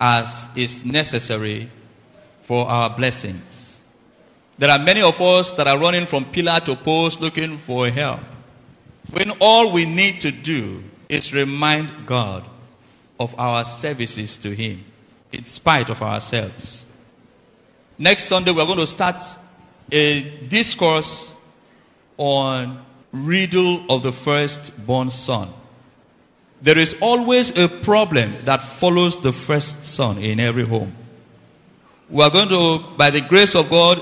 as is necessary for our blessings. There are many of us that are running from pillar to post looking for help. When all we need to do is remind God of our services to Him in spite of ourselves. Next Sunday, we're going to start a discourse on riddle of the firstborn son. There is always a problem that follows the first son in every home. We are going to, by the grace of God,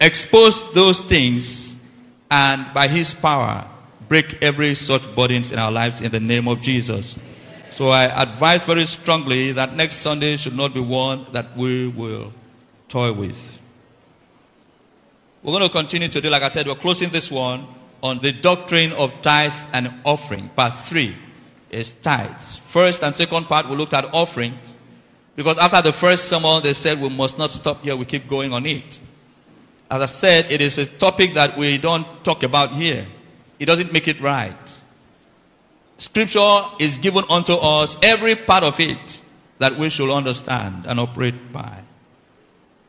expose those things and by His power, break every such burdens in our lives in the name of Jesus. So I advise very strongly that next Sunday should not be one that we will toy with. We're going to continue today. Like I said, we're closing this one on the doctrine of tithe and offering. Part three is tithes. First and second part, we looked at offerings. Because after the first sermon, they said we must not stop here, we keep going on it. As I said, it is a topic that we don't talk about here. It doesn't make it right. Scripture is given unto us, every part of it, that we should understand and operate by.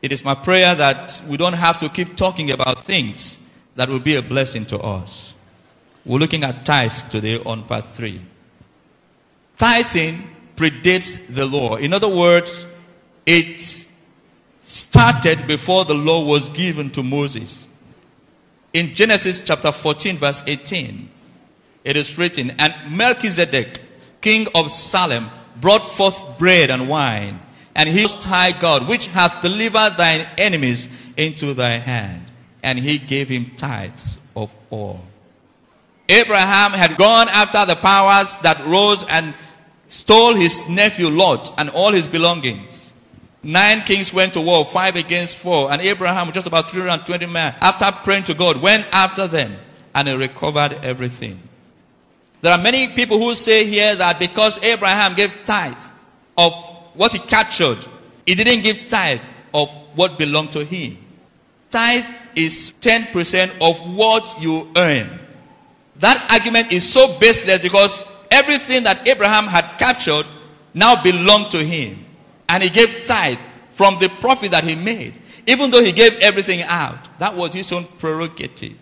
It is my prayer that we don't have to keep talking about things that will be a blessing to us. We're looking at tithes today on part three. Tithing predates the law. In other words, it started before the law was given to Moses. In Genesis chapter 14, verse 18, it is written, And Melchizedek, king of Salem, brought forth bread and wine, and he was high God, which hath delivered thine enemies into thy hand. And he gave him tithes of all. Abraham had gone after the powers that rose and stole his nephew Lot and all his belongings. Nine kings went to war, five against four, and Abraham, just about 320 men, after praying to God, went after them and he recovered everything. There are many people who say here that because Abraham gave tithes of what he captured, he didn't give tithe of what belonged to him. Tithe is 10% of what you earn. That argument is so baseless because everything that Abraham had captured now belonged to him. And he gave tithe from the profit that he made. Even though he gave everything out, that was his own prerogative.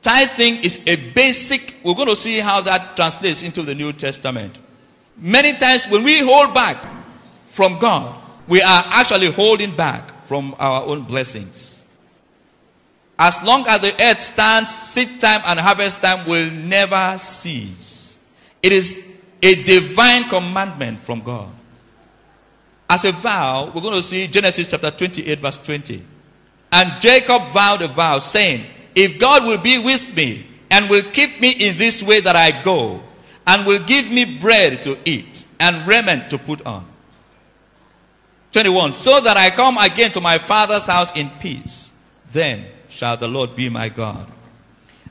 Tithing is a basic, we're going to see how that translates into the New Testament. Many times when we hold back from God, we are actually holding back from our own blessings. As long as the earth stands, seed time and harvest time will never cease. It is a divine commandment from God. As a vow, we're going to see Genesis chapter 28, verse 20. And Jacob vowed a vow, saying, If God will be with me and will keep me in this way that I go, and will give me bread to eat and raiment to put on. 21. So that I come again to my father's house in peace, then shall the Lord be my God.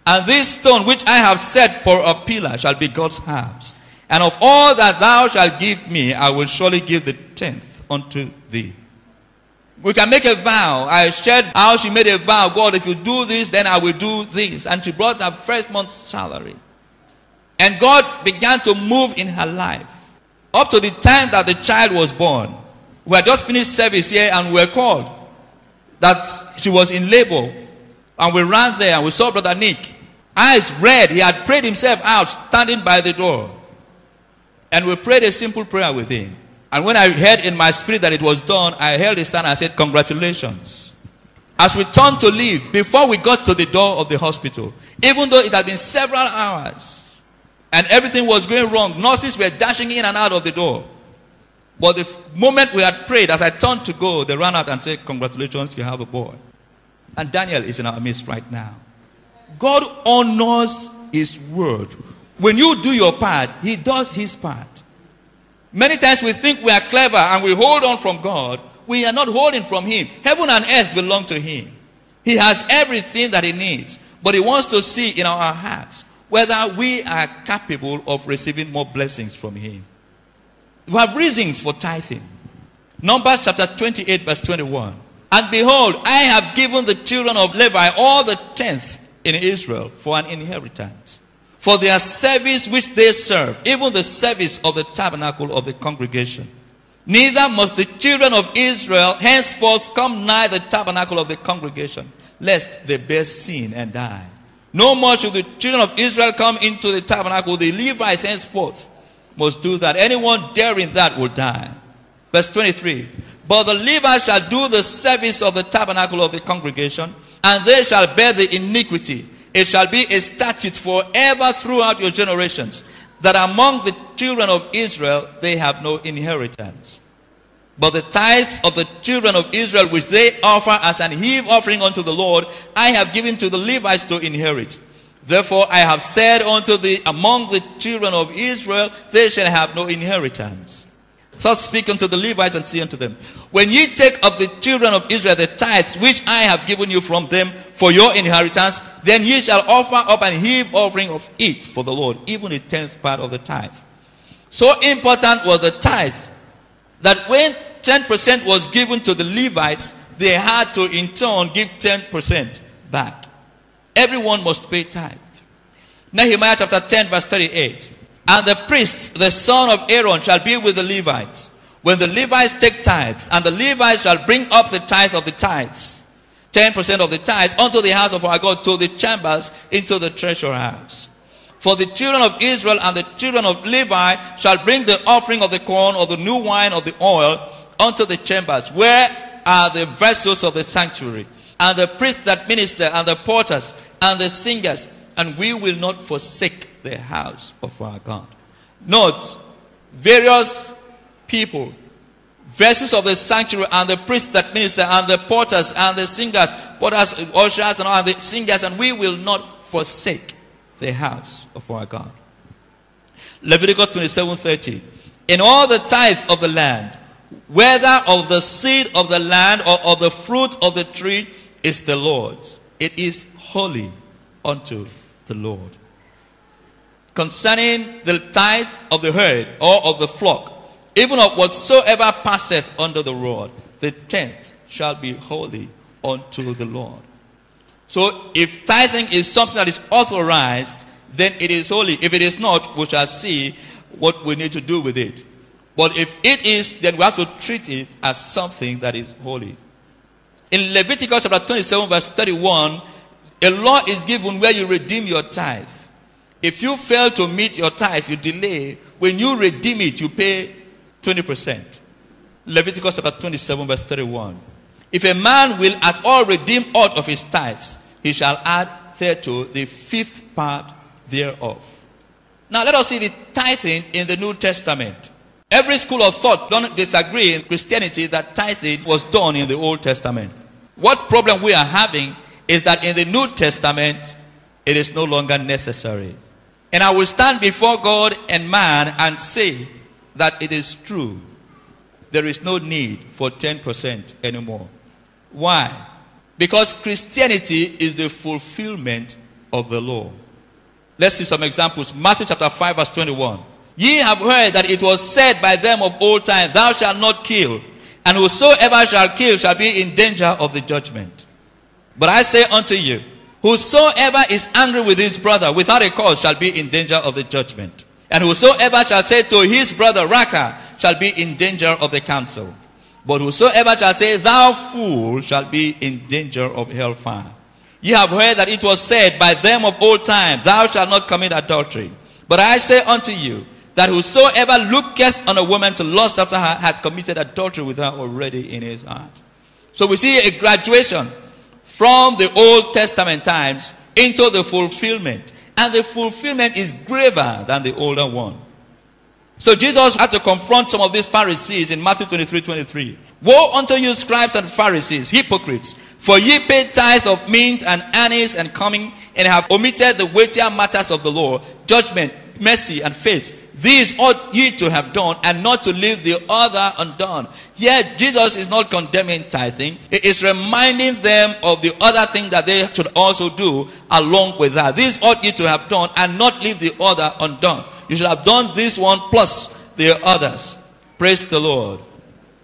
And this stone which I have set for a pillar shall be God's house. And of all that thou shalt give me, I will surely give the tenth unto thee. We can make a vow. I shared how she made a vow. God, if you do this, then I will do this. And she brought her first month's salary. And God began to move in her life. Up to the time that the child was born. We had just finished service here and we were called that she was in labor. And we ran there and we saw Brother Nick eyes red. He had prayed himself out, standing by the door. And we prayed a simple prayer with him. And when I heard in my spirit that it was done, I held his hand and I said, Congratulations. As we turned to leave, before we got to the door of the hospital, even though it had been several hours and everything was going wrong, nurses were dashing in and out of the door. But the moment we had prayed, as I turned to go, they ran out and said, Congratulations, you have a boy. And Daniel is in our midst right now. God honors His word. When you do your part, He does His part. Many times we think we are clever and we hold on from God. We are not holding from Him. Heaven and earth belong to Him. He has everything that He needs. But He wants to see in our hearts whether we are capable of receiving more blessings from Him. We have reasons for tithing. Numbers chapter 28, verse 21. And behold, I have given the children of Levi all the tenth in Israel for an inheritance. For their service which they serve, even the service of the tabernacle of the congregation. Neither must the children of Israel henceforth come nigh the tabernacle of the congregation, lest they bear sin and die. No more should the children of Israel come into the tabernacle. The Levites henceforth must do that. Anyone daring that will die. Verse 23. But the Levites shall do the service of the tabernacle of the congregation, and they shall bear the iniquity. It shall be a statute forever throughout your generations, that among the children of Israel they have no inheritance. But the tithes of the children of Israel, which they offer as an heave offering unto the Lord, I have given to the Levites to inherit. Therefore I have said unto thee, among the children of Israel, they shall have no inheritance. Thus speak unto the Levites and say unto them, When ye take of the children of Israel the tithes which I have given you from them for your inheritance, then ye shall offer up an heave offering of it for the Lord, even a tenth part of the tithe. So important was the tithe that when 10% was given to the Levites, they had to in turn give 10% back. Everyone must pay tithe. Nehemiah chapter 10, verse 38. And the priests, the son of Aaron, shall be with the Levites. When the Levites take tithes, and the Levites shall bring up the tithe of the tithes, 10% of the tithes, unto the house of our God, to the chambers, into the treasure house. For the children of Israel and the children of Levi shall bring the offering of the corn, or the new wine, or the oil, unto the chambers, where are the vessels of the sanctuary, and the priests that minister, and the porters, and the singers, and we will not forsake the house of our God. Note, various people, vessels of the sanctuary, and the priests that minister, and the porters, and the singers, porters, ushers, and all the singers, and we will not forsake the house of our God. Leviticus 27:30. In all the tithe of the land, whether of the seed of the land or of the fruit of the tree, is the Lord's. It is holy unto the Lord. Concerning the tithe of the herd or of the flock, even of whatsoever passeth under the rod, the tenth shall be holy unto the Lord. So if tithing is something that is authorized, then it is holy. If it is not, we shall see what we need to do with it. But if it is, then we have to treat it as something that is holy. In Leviticus chapter 27, verse 31, a law is given where you redeem your tithe. If you fail to meet your tithe, you delay. When you redeem it, you pay 20%. Leviticus chapter 27, verse 31. If a man will at all redeem aught of his tithes, he shall add thereto the fifth part thereof. Now let us see the tithing in the New Testament. Every school of thought don't disagree in Christianity that tithing was done in the Old Testament. What problem we are having is that in the New Testament it is no longer necessary. And I will stand before God and man and say that it is true. There is no need for 10% anymore. Why? Because Christianity is the fulfillment of the law. Let's see some examples. Matthew chapter 5, verse 21. Ye have heard that it was said by them of old time, Thou shalt not kill, and whosoever shall kill shall be in danger of the judgment. But I say unto you, Whosoever is angry with his brother without a cause shall be in danger of the judgment. And whosoever shall say to his brother, Raca, shall be in danger of the council. But whosoever shall say, Thou fool, shall be in danger of hellfire. Ye have heard that it was said by them of old time, Thou shalt not commit adultery. But I say unto you, that whosoever looketh on a woman to lust after her hath committed adultery with her already in his heart. So we see a graduation from the Old Testament times into the fulfillment. And the fulfillment is graver than the older one. So Jesus had to confront some of these Pharisees in Matthew 23 23. Woe unto you, scribes and Pharisees, hypocrites! For ye pay tithe of mint and anise and cumin, and have omitted the weightier matters of the law, judgment, mercy, and faith. These ought ye to have done, and not to leave the other undone. Yet Jesus is not condemning tithing. He is reminding them of the other thing that they should also do along with that. These ought ye to have done, and not leave the other undone. You should have done this one plus the others. Praise the Lord.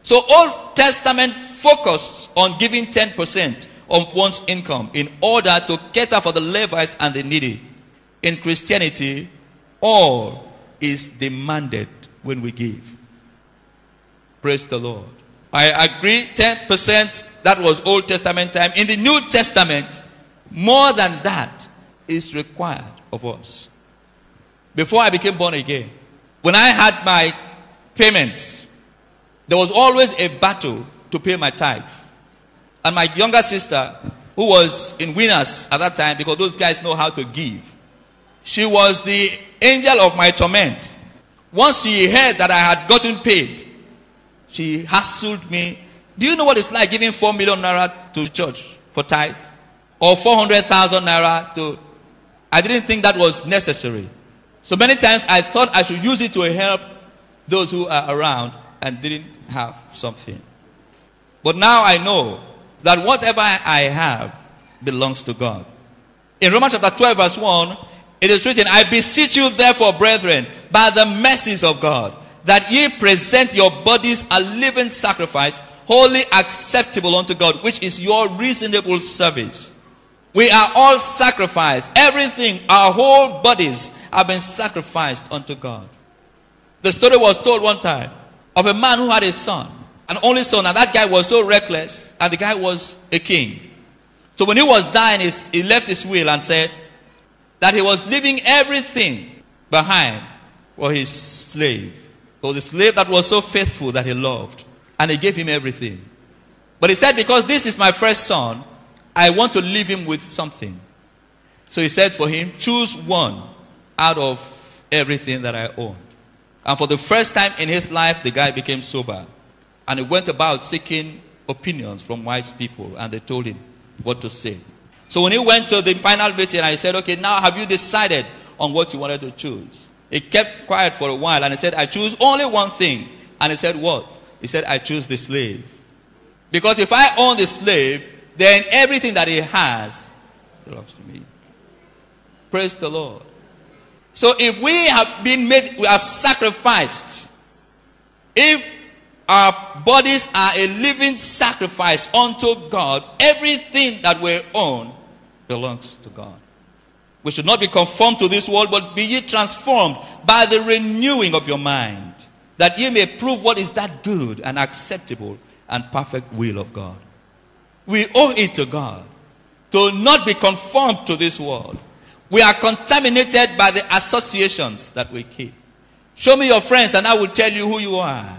So Old Testament focused on giving 10% of one's income in order to cater for the Levites and the needy. In Christianity, all is demanded when we give. Praise the Lord. I agree 10% that was Old Testament time. In the New Testament, more than that is required of us. Before I became born again, when I had my payments, there was always a battle to pay my tithe. And my younger sister, who was in Winners at that time, because those guys know how to give, she was the angel of my torment. Once she heard that I had gotten paid, she hassled me. Do you know what it's like giving 4 million naira to church for tithe? Or 400,000 naira to. I didn't think that was necessary. So many times I thought I should use it to help those who are around and didn't have something. But now I know that whatever I have belongs to God. In Romans chapter 12, verse 1, it is written, I beseech you, therefore, brethren, by the mercies of God, that ye present your bodies a living sacrifice, wholly acceptable unto God, which is your reasonable service. We are all sacrificed. Everything, our whole bodies have been sacrificed unto God. The story was told one time of a man who had a son, an only son, and that guy was so reckless, and the guy was a king. So when he was dying, he left his will and said that he was leaving everything behind for his slave. For the slave that was so faithful that he loved. And he gave him everything. But he said, Because this is my first son, I want to leave him with something. So he said for him, Choose one out of everything that I own. And for the first time in his life, the guy became sober. And he went about seeking opinions from wise people. And they told him what to say. So when he went to the final meeting, I said, Okay, now have you decided on what you wanted to choose? He kept quiet for a while and he said, I choose only one thing. And he said, What? He said, I choose the slave. Because if I own the slave, then everything that he has belongs to me. Praise the Lord. So if we have been made, we are sacrificed. If our bodies are a living sacrifice unto God, everything that we own belongs to God. We should not be conformed to this world, but be ye transformed by the renewing of your mind, that ye may prove what is that good and acceptable and perfect will of God. We owe it to God to not be conformed to this world. We are contaminated by the associations that we keep. Show me your friends, and I will tell you who you are.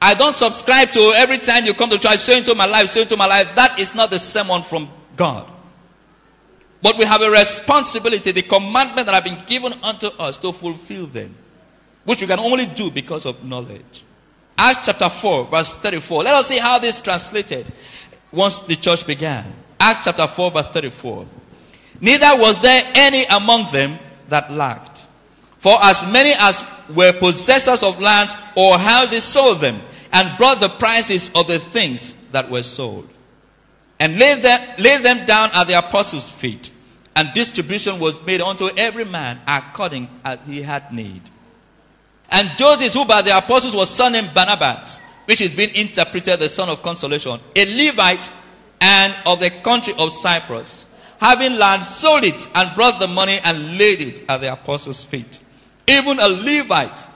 I don't subscribe to every time you come to church, so into my life, so into my life. That is not the sermon from God. But we have a responsibility, the commandment that have been given unto us to fulfill them, which we can only do because of knowledge. Acts chapter 4, verse 34. Let us see how this translated once the church began. Acts chapter 4, verse 34. Neither was there any among them that lacked. For as many as were possessors of lands or houses sold them and brought the prices of the things that were sold and laid them, laid them down at the apostles' feet. And distribution was made unto every man according as he had need. And Joseph, who by the apostles was surnamed Barnabas, which is being interpreted the son of consolation, a Levite and of the country of Cyprus, having land, sold it and brought the money and laid it at the apostles' feet. Even a Levite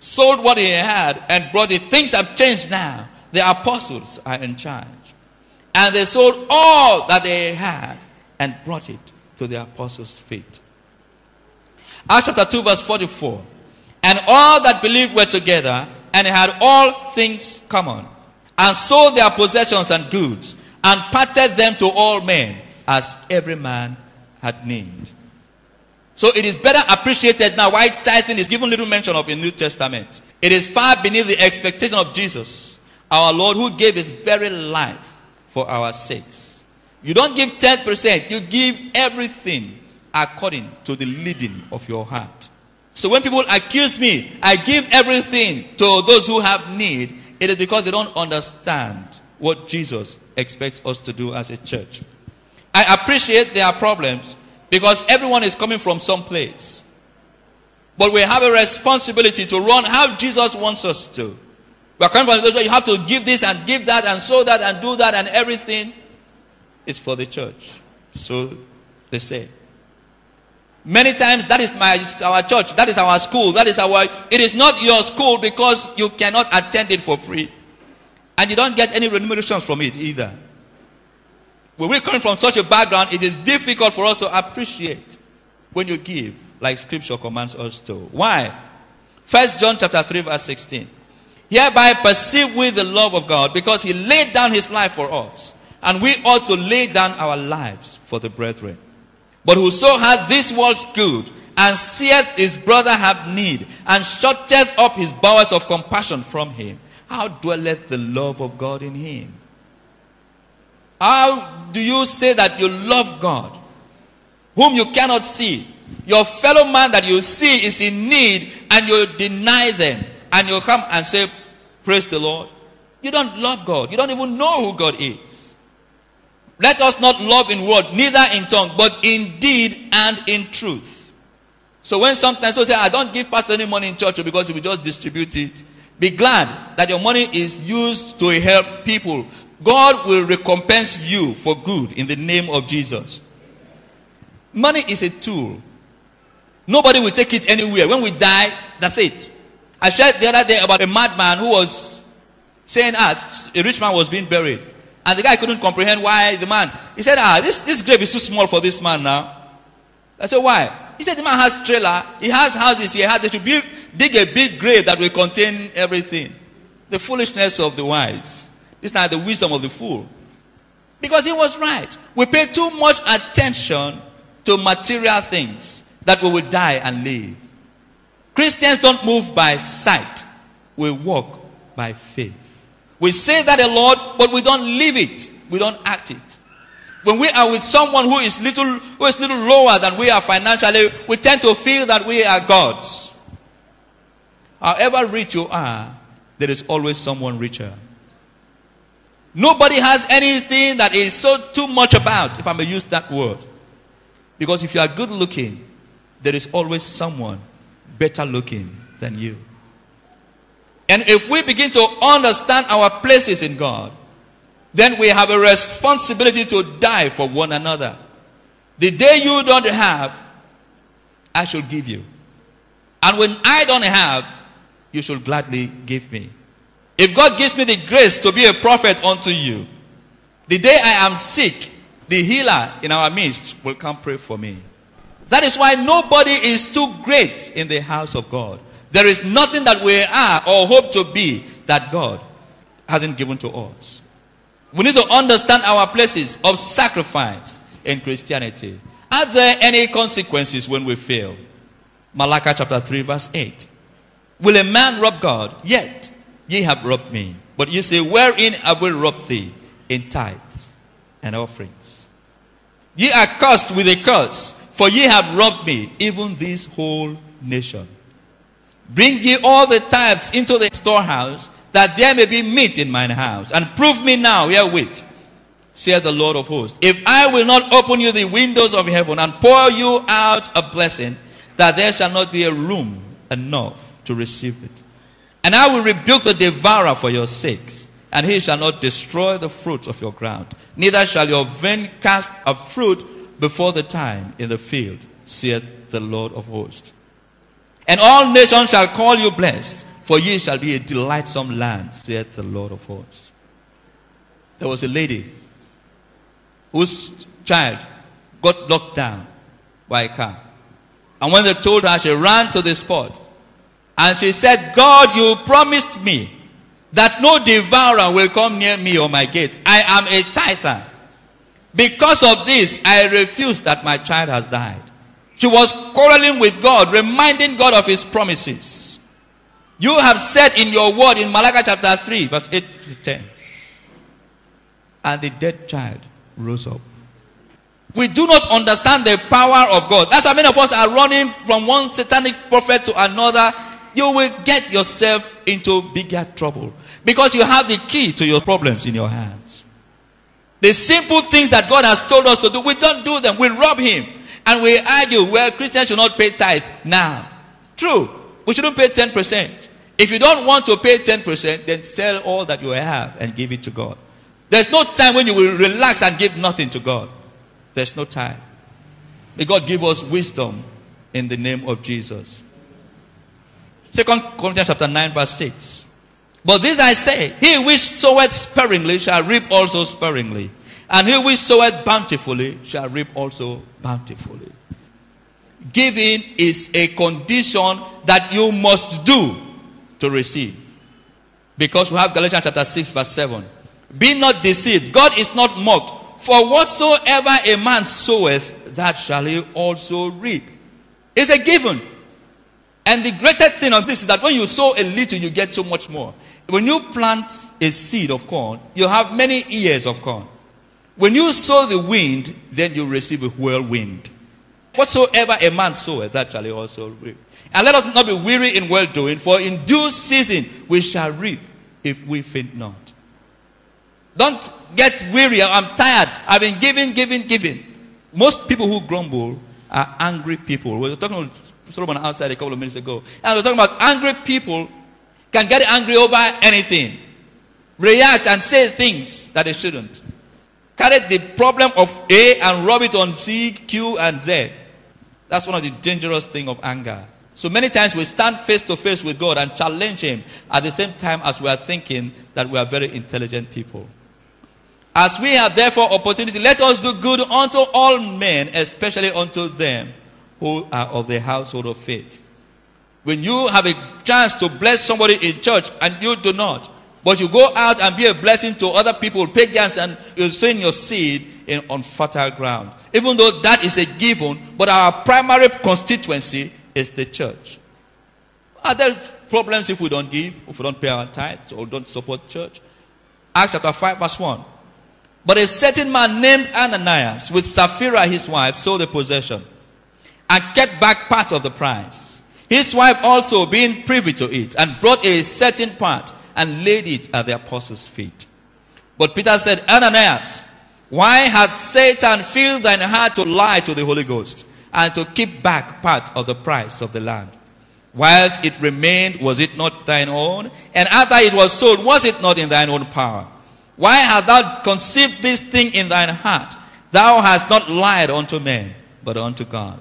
sold what he had and brought it. Things have changed now. The apostles are in charge. And they sold all that they had and brought it to the apostles' feet. Acts chapter 2, verse 44. And all that believed were together and had all things common, and sold their possessions and goods, and parted them to all men as every man had need. So it is better appreciated now why tithing is given little mention of in New Testament. It is far beneath the expectation of Jesus, our Lord, who gave his very life for our sakes. You don't give 10%, you give everything according to the leading of your heart. So when people accuse me, I give everything to those who have need, it is because they don't understand what Jesus expects us to do as a church. I appreciate there are problems because everyone is coming from some place. But we have a responsibility to run how Jesus wants us to. We are coming from a where you have to give this and give that and sow that and do that and everything is for the church. So they say. Many times that is my our church, that is our school, that is our it is not your school because you cannot attend it for free. And you don't get any remunerations from it either. When we come from such a background, it is difficult for us to appreciate when you give, like scripture commands us to. Why? First John chapter 3, verse 16. Hereby perceive we the love of God, because he laid down his life for us. And we ought to lay down our lives for the brethren. But whoso hath this world's good, and seeth his brother have need, and shutteth up his bowels of compassion from him, how dwelleth the love of God in him? How do you say that you love God, whom you cannot see? Your fellow man that you see is in need, and you deny them, and you come and say, Praise the Lord. You don't love God. You don't even know who God is. Let us not love in word, neither in tongue, but in deed and in truth. So when sometimes people say, I don't give pastor any money in church because will just distribute it, be glad that your money is used to help people. God will recompense you for good in the name of Jesus. Money is a tool. Nobody will take it anywhere. When we die, that's it. I shared the other day about a madman who was saying, ah, a rich man was being buried. And the guy couldn't comprehend why the man, he said, ah, this, this grave is too small for this man now. I said, why? He said, the man has trailer, he has houses, he has, they should build, dig a big grave that will contain everything. The foolishness of the wise. It's not the wisdom of the fool. Because he was right. We pay too much attention to material things that we will die and live. Christians don't move by sight, we walk by faith. We say that a lot, but we don't live it, we don't act it. When we are with someone who is little who is little lower than we are financially, we tend to feel that we are gods. However rich you are, there is always someone richer. Nobody has anything that is so too much about, if I may use that word. Because if you are good looking, there is always someone better looking than you. And if we begin to understand our places in God, then we have a responsibility to die for one another. The day you don't have, I shall give you. And when I don't have, you should gladly give me. If God gives me the grace to be a prophet unto you, the day I am sick, the healer in our midst will come pray for me. That is why nobody is too great in the house of God. There is nothing that we are or hope to be that God hasn't given to us. We need to understand our places of sacrifice in Christianity. Are there any consequences when we fail? Malachi chapter 3, verse 8. Will a man rob God? Yet ye have robbed me. But you say, Wherein have we robbed thee? In tithes and offerings. Ye are cursed with a curse for ye have robbed me, even this whole nation. Bring ye all the tithes into the storehouse, that there may be meat in mine house. And prove me now herewith, saith the Lord of hosts. If I will not open you the windows of heaven and pour you out a blessing, that there shall not be a room enough to receive it. And I will rebuke the devourer for your sakes, and he shall not destroy the fruit of your ground. Neither shall your vine cast a fruit before the time in the field, saith the Lord of hosts. And all nations shall call you blessed, for ye shall be a delightsome land, saith the Lord of hosts. There was a lady whose child got knocked down by a car. And when they told her, she ran to the spot. And she said, God, you promised me that no devourer will come near me or my gate. I am a tither. Because of this, I refuse that my child has died. She was quarreling with God, reminding God of his promises. You have said in your word in Malachi chapter 3, verse 8 to 10. And the dead child rose up. We do not understand the power of God. That's why many of us are running from one satanic prophet to another. You will get yourself into bigger trouble because you have the key to your problems in your hand. The simple things that God has told us to do, we don't do them. We rob Him. And we argue, well, Christians should not pay tithe now. True. We shouldn't pay 10%. If you don't want to pay 10%, then sell all that you have and give it to God. There's no time when you will relax and give nothing to God. There's no time. May God give us wisdom in the name of Jesus. Second Corinthians chapter 9, verse 6. But this I say, he which soweth sparingly shall reap also sparingly, and he which soweth bountifully shall reap also bountifully. Giving is a condition that you must do to receive. Because we have Galatians chapter 6, verse 7. Be not deceived, God is not mocked. For whatsoever a man soweth, that shall he also reap. It's a given. And the greatest thing of this is that when you sow a little, you get so much more. When you plant a seed of corn, you have many ears of corn. When you sow the wind, then you receive a whirlwind. Whatsoever a man soweth, that shall he also reap. And let us not be weary in well doing, for in due season we shall reap if we faint not. Don't get weary. I'm tired. I've been giving, giving, giving. Most people who grumble are angry people. We were talking to Solomon outside a couple of minutes ago. And we are talking about angry people can get angry over anything, react and say things that they shouldn't. Carry the problem of A and rub it on C, Q, and Z. That's one of the dangerous things of anger. So many times we stand face to face with God and challenge Him at the same time as we are thinking that we are very intelligent people. As we have therefore opportunity, let us do good unto all men, especially unto them who are of the household of faith. When you have a chance to bless somebody in church and you do not, but you go out and be a blessing to other people, pagans, and you're sowing your seed in, on fertile ground. Even though that is a given, but our primary constituency is the church. Are there problems if we don't give, if we don't pay our tithes, or don't support church? Acts chapter 5, verse 1. But a certain man named Ananias, with Sapphira his wife, sold a possession and kept back part of the price. His wife also being privy to it, and brought a certain part and laid it at the apostles' feet. But Peter said, Ananias, why hath Satan filled thine heart to lie to the Holy Ghost and to keep back part of the price of the land? Whilst it remained, was it not thine own? And after it was sold, was it not in thine own power? Why hast thou conceived this thing in thine heart? Thou hast not lied unto men, but unto God.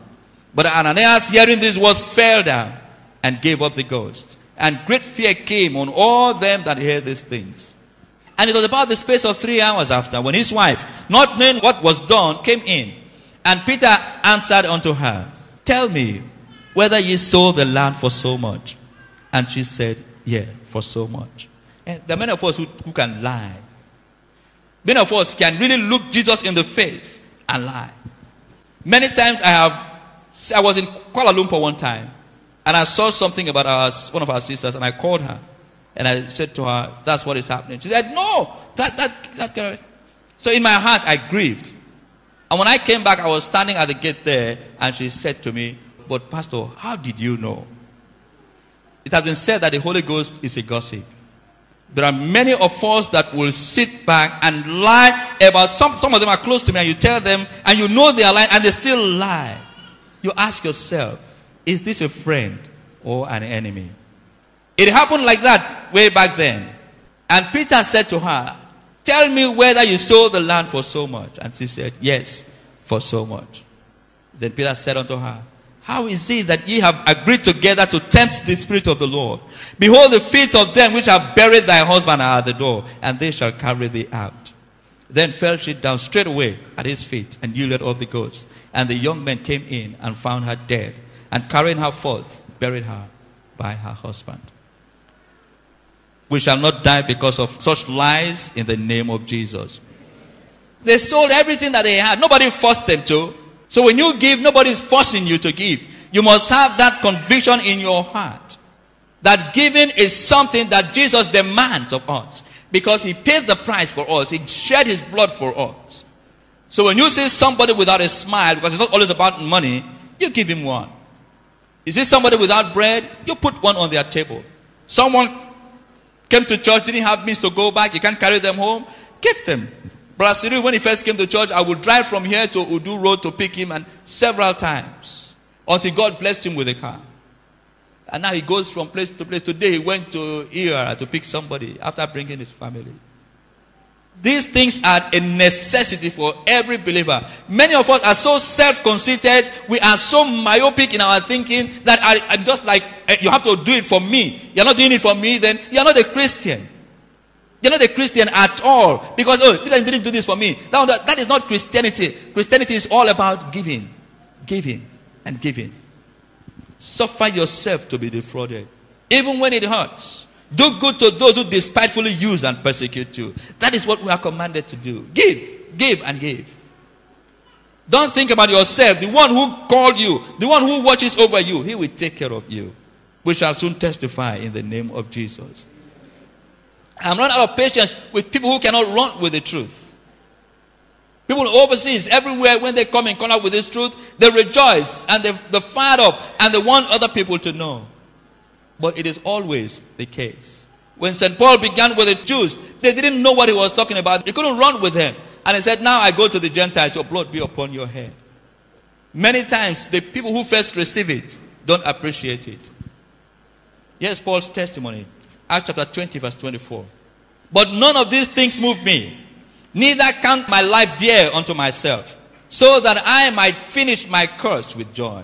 But Ananias, hearing this words, fell down and gave up the ghost. And great fear came on all them that heard these things. And it was about the space of three hours after when his wife, not knowing what was done, came in. And Peter answered unto her, Tell me whether ye sold the land for so much. And she said, Yeah, for so much. And there are many of us who, who can lie. Many of us can really look Jesus in the face and lie. Many times I have I was in Kuala Lumpur one time and I saw something about our, one of our sisters and I called her and I said to her, That's what is happening. She said, No, that, that, that. So in my heart, I grieved. And when I came back, I was standing at the gate there and she said to me, But Pastor, how did you know? It has been said that the Holy Ghost is a gossip. There are many of us that will sit back and lie about some, some of them are close to me and you tell them and you know they are lying and they still lie you ask yourself, is this a friend or an enemy? It happened like that way back then. And Peter said to her, Tell me whether you sold the land for so much. And she said, Yes, for so much. Then Peter said unto her, How is it that ye have agreed together to tempt the Spirit of the Lord? Behold, the feet of them which have buried thy husband are at the door, and they shall carry thee out. Then fell she down straightway at his feet and yielded up the ghost. And the young men came in and found her dead, and carrying her forth, buried her by her husband. We shall not die because of such lies in the name of Jesus. They sold everything that they had. Nobody forced them to. So when you give, nobody is forcing you to give. You must have that conviction in your heart that giving is something that Jesus demands of us because he paid the price for us. He shed his blood for us. So when you see somebody without a smile, because it's not always about money, you give him one. You see somebody without bread, you put one on their table. Someone came to church, didn't have means to go back, you can't carry them home, give them. Brother when he first came to church, I would drive from here to Udu Road to pick him, and several times until God blessed him with a car. And now he goes from place to place. Today he went to Ira to pick somebody after bringing his family. These things are a necessity for every believer. Many of us are so self conceited, we are so myopic in our thinking that I, am just like, eh, you have to do it for me. You're not doing it for me, then you're not a Christian. You're not a Christian at all. Because, oh, didn't, didn't do this for me. Now, that, that is not Christianity. Christianity is all about giving, giving, and giving. Suffer yourself to be defrauded, even when it hurts. Do good to those who despitefully use and persecute you. That is what we are commanded to do. Give, give, and give. Don't think about yourself. The one who called you, the one who watches over you, he will take care of you. We shall soon testify in the name of Jesus. I'm not out of patience with people who cannot run with the truth. People overseas, everywhere, when they come in contact with this truth, they rejoice and they, they fire up and they want other people to know. But it is always the case. When St. Paul began with the Jews, they didn't know what he was talking about. They couldn't run with him. And he said, Now I go to the Gentiles, your blood be upon your head. Many times, the people who first receive it don't appreciate it. Here's Paul's testimony. Acts chapter 20, verse 24. But none of these things move me, neither count my life dear unto myself, so that I might finish my course with joy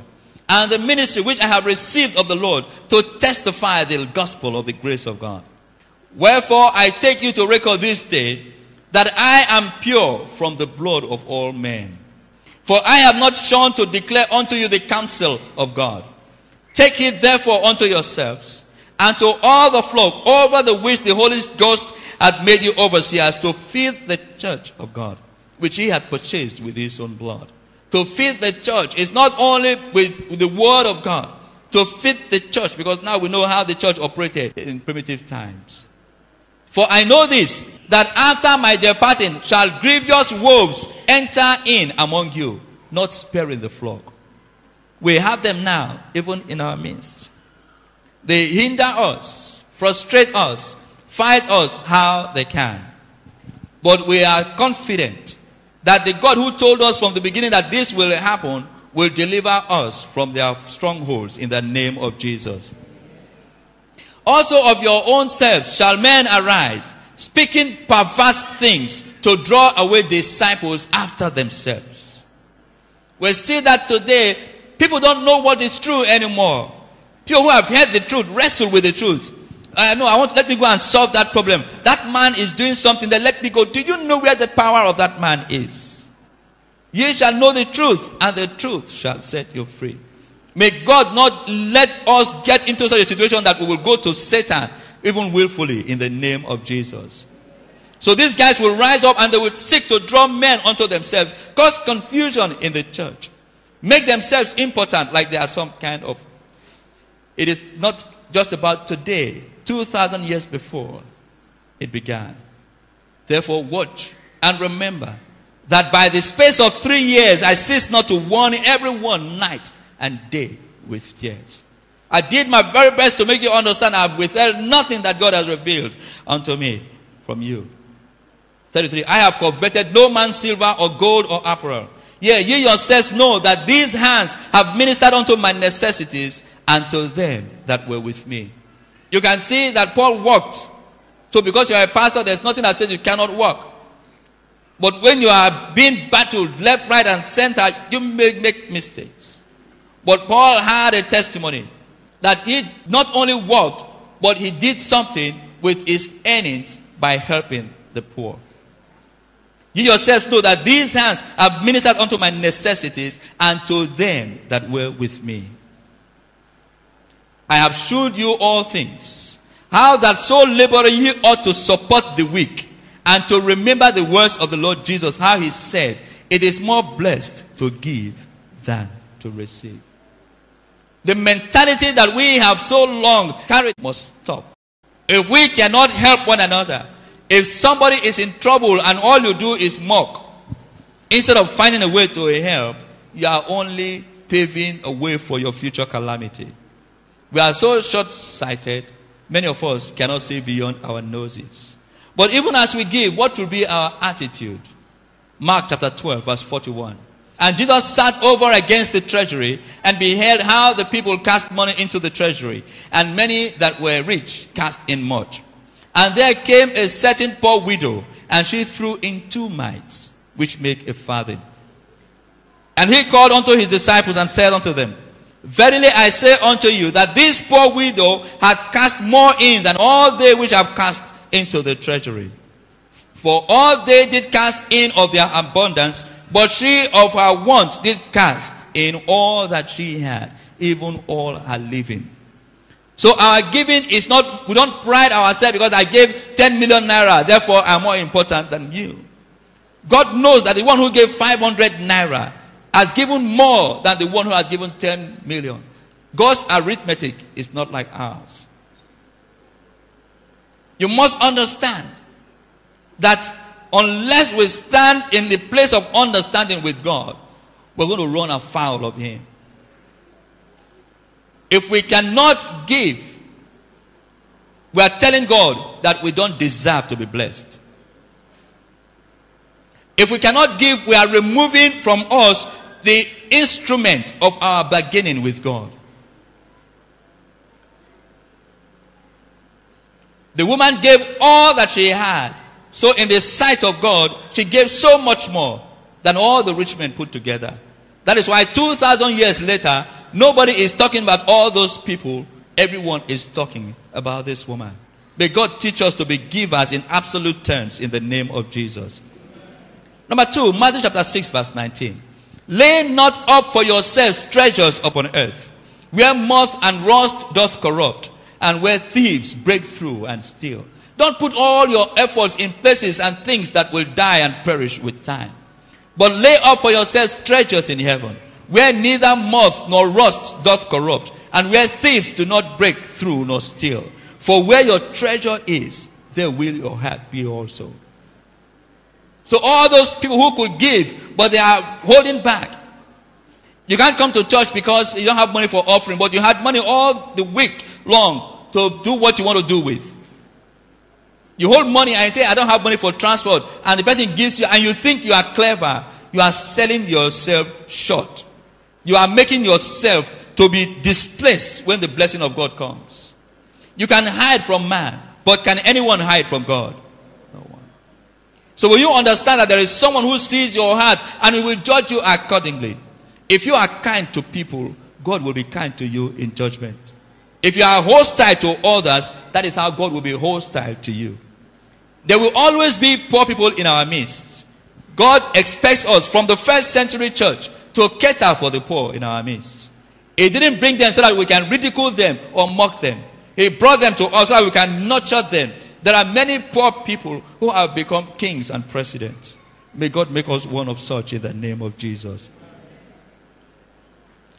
and the ministry which I have received of the Lord to testify the gospel of the grace of God. Wherefore I take you to record this day that I am pure from the blood of all men. For I have not shone to declare unto you the counsel of God. Take it therefore unto yourselves and to all the flock over the which the Holy Ghost hath made you overseers to feed the church of God, which he hath purchased with his own blood to feed the church is not only with the word of God, to feed the church, because now we know how the church operated in primitive times. For I know this, that after my departing shall grievous wolves enter in among you, not sparing the flock. We have them now, even in our midst. They hinder us, frustrate us, fight us how they can. But we are confident that the God who told us from the beginning that this will happen will deliver us from their strongholds in the name of Jesus. Also of your own selves shall men arise, speaking perverse things to draw away disciples after themselves. We see that today people don't know what is true anymore. People who have heard the truth wrestle with the truth. Uh, I know, I want, to let me go and solve that problem. That man is doing something that let me go. Do you know where the power of that man is? Ye shall know the truth, and the truth shall set you free. May God not let us get into such a situation that we will go to Satan, even willfully, in the name of Jesus. So these guys will rise up and they will seek to draw men unto themselves, cause confusion in the church, make themselves important like they are some kind of. It is not just about today, 2,000 years before it began. Therefore, watch and remember that by the space of three years I ceased not to warn everyone night and day with tears. I did my very best to make you understand I have withheld nothing that God has revealed unto me from you. 33. I have coveted no man's silver or gold or apparel. Yea, ye yourselves know that these hands have ministered unto my necessities and to them that were with me. You can see that Paul walked. So because you are a pastor, there's nothing that says you cannot walk. But when you are being battled left, right, and center, you may make mistakes. But Paul had a testimony that he not only walked, but he did something with his earnings by helping the poor. You yourselves know that these hands have ministered unto my necessities and to them that were with me. I have shewed you all things. How that so laboring ye ought to support the weak, and to remember the words of the Lord Jesus, how he said, It is more blessed to give than to receive. The mentality that we have so long carried must stop. If we cannot help one another, if somebody is in trouble and all you do is mock, instead of finding a way to help, you are only paving a way for your future calamity. We are so short sighted, many of us cannot see beyond our noses. But even as we give, what will be our attitude? Mark chapter 12, verse 41. And Jesus sat over against the treasury and beheld how the people cast money into the treasury, and many that were rich cast in much. And there came a certain poor widow, and she threw in two mites, which make a farthing. And he called unto his disciples and said unto them, Verily I say unto you that this poor widow hath cast more in than all they which have cast into the treasury. For all they did cast in of their abundance, but she of her want did cast in all that she had, even all her living. So our giving is not, we don't pride ourselves because I gave 10 million naira, therefore I'm more important than you. God knows that the one who gave 500 naira has given more than the one who has given 10 million. God's arithmetic is not like ours. You must understand that unless we stand in the place of understanding with God, we're going to run afoul of Him. If we cannot give, we are telling God that we don't deserve to be blessed. If we cannot give, we are removing from us the instrument of our beginning with God. The woman gave all that she had. So, in the sight of God, she gave so much more than all the rich men put together. That is why 2,000 years later, nobody is talking about all those people. Everyone is talking about this woman. May God teach us to be givers in absolute terms in the name of Jesus. Number two, Matthew chapter 6, verse 19. Lay not up for yourselves treasures upon earth, where moth and rust doth corrupt and where thieves break through and steal. Don't put all your efforts in places and things that will die and perish with time. But lay up for yourselves treasures in heaven, where neither moth nor rust doth corrupt, and where thieves do not break through nor steal. For where your treasure is, there will your heart be also. So all those people who could give, but they are holding back. You can't come to church because you don't have money for offering, but you had money all the week long to do what you want to do with. You hold money and say, I don't have money for transport, and the person gives you, and you think you are clever. You are selling yourself short. You are making yourself to be displaced when the blessing of God comes. You can hide from man, but can anyone hide from God? So when you understand that there is someone who sees your heart and he will judge you accordingly. If you are kind to people, God will be kind to you in judgment. If you are hostile to others, that is how God will be hostile to you. There will always be poor people in our midst. God expects us from the first century church to cater for the poor in our midst. He didn't bring them so that we can ridicule them or mock them. He brought them to us so that we can nurture them. There are many poor people who have become kings and presidents. May God make us one of such in the name of Jesus.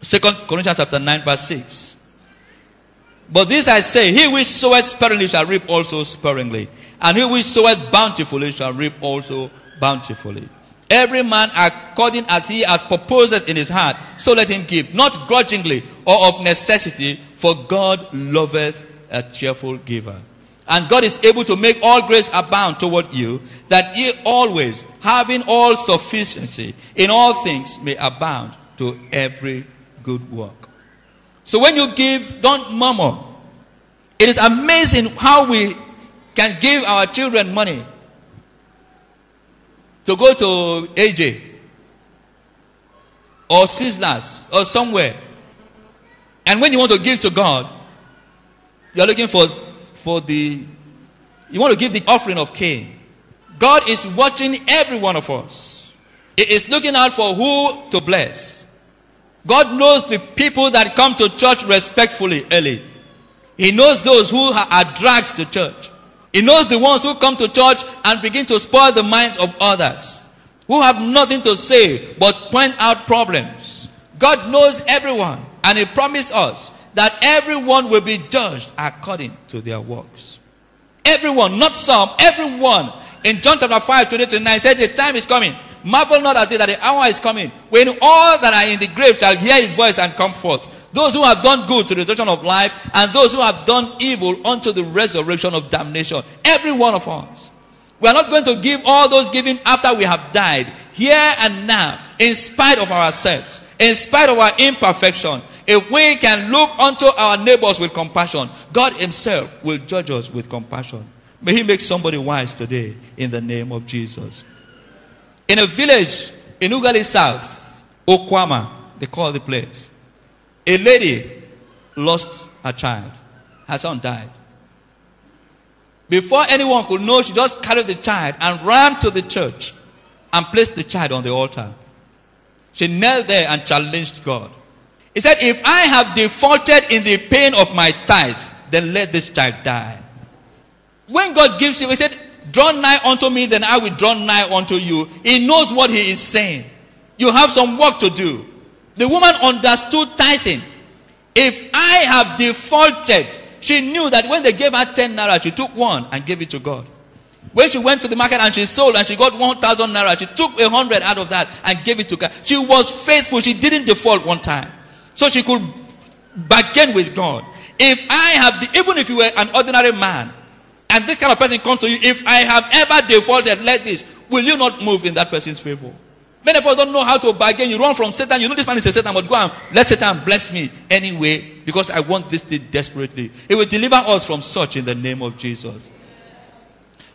Second Corinthians chapter 9, verse 6. But this I say, he which soweth sparingly shall reap also sparingly, and he which soweth bountifully shall reap also bountifully. Every man according as he hath proposed in his heart, so let him give, not grudgingly or of necessity, for God loveth a cheerful giver. And God is able to make all grace abound toward you, that ye always, having all sufficiency in all things, may abound to every good work. So when you give, don't murmur. It is amazing how we can give our children money to go to AJ or Sizzlers or somewhere. And when you want to give to God, you're looking for, for the, you want to give the offering of Cain. God is watching every one of us. He is looking out for who to bless. God knows the people that come to church respectfully early. He knows those who are dragged to church. He knows the ones who come to church and begin to spoil the minds of others, who have nothing to say but point out problems. God knows everyone, and He promised us that everyone will be judged according to their works. Everyone, not some, everyone. In John chapter 5, 28 to 9, said the time is coming Marvel not at it that the hour is coming when all that are in the grave shall hear his voice and come forth. Those who have done good to the resurrection of life, and those who have done evil unto the resurrection of damnation. Every one of us. We are not going to give all those given after we have died, here and now, in spite of ourselves, in spite of our imperfection. If we can look unto our neighbors with compassion, God Himself will judge us with compassion. May He make somebody wise today in the name of Jesus. In a village in Ughelli South, Okwama, they call the place, a lady lost her child. Her son died. Before anyone could know, she just carried the child and ran to the church and placed the child on the altar. She knelt there and challenged God. He said, If I have defaulted in the pain of my tithe, then let this child die. When God gives you, He said, Draw nigh unto me, then I will draw nigh unto you. He knows what He is saying. You have some work to do. The woman understood tithing. If I have defaulted, she knew that when they gave her 10 naira, she took one and gave it to God. When she went to the market and she sold and she got 1,000 naira, she took a hundred out of that and gave it to God. She was faithful. She didn't default one time. So she could bargain with God. If I have, even if you were an ordinary man, and this kind of person comes to you, if I have ever defaulted like this, will you not move in that person's favor? Many of us don't know how to bargain. You run from Satan. You know this man is a Satan, but go and let Satan bless me anyway because I want this thing desperately. He will deliver us from such in the name of Jesus.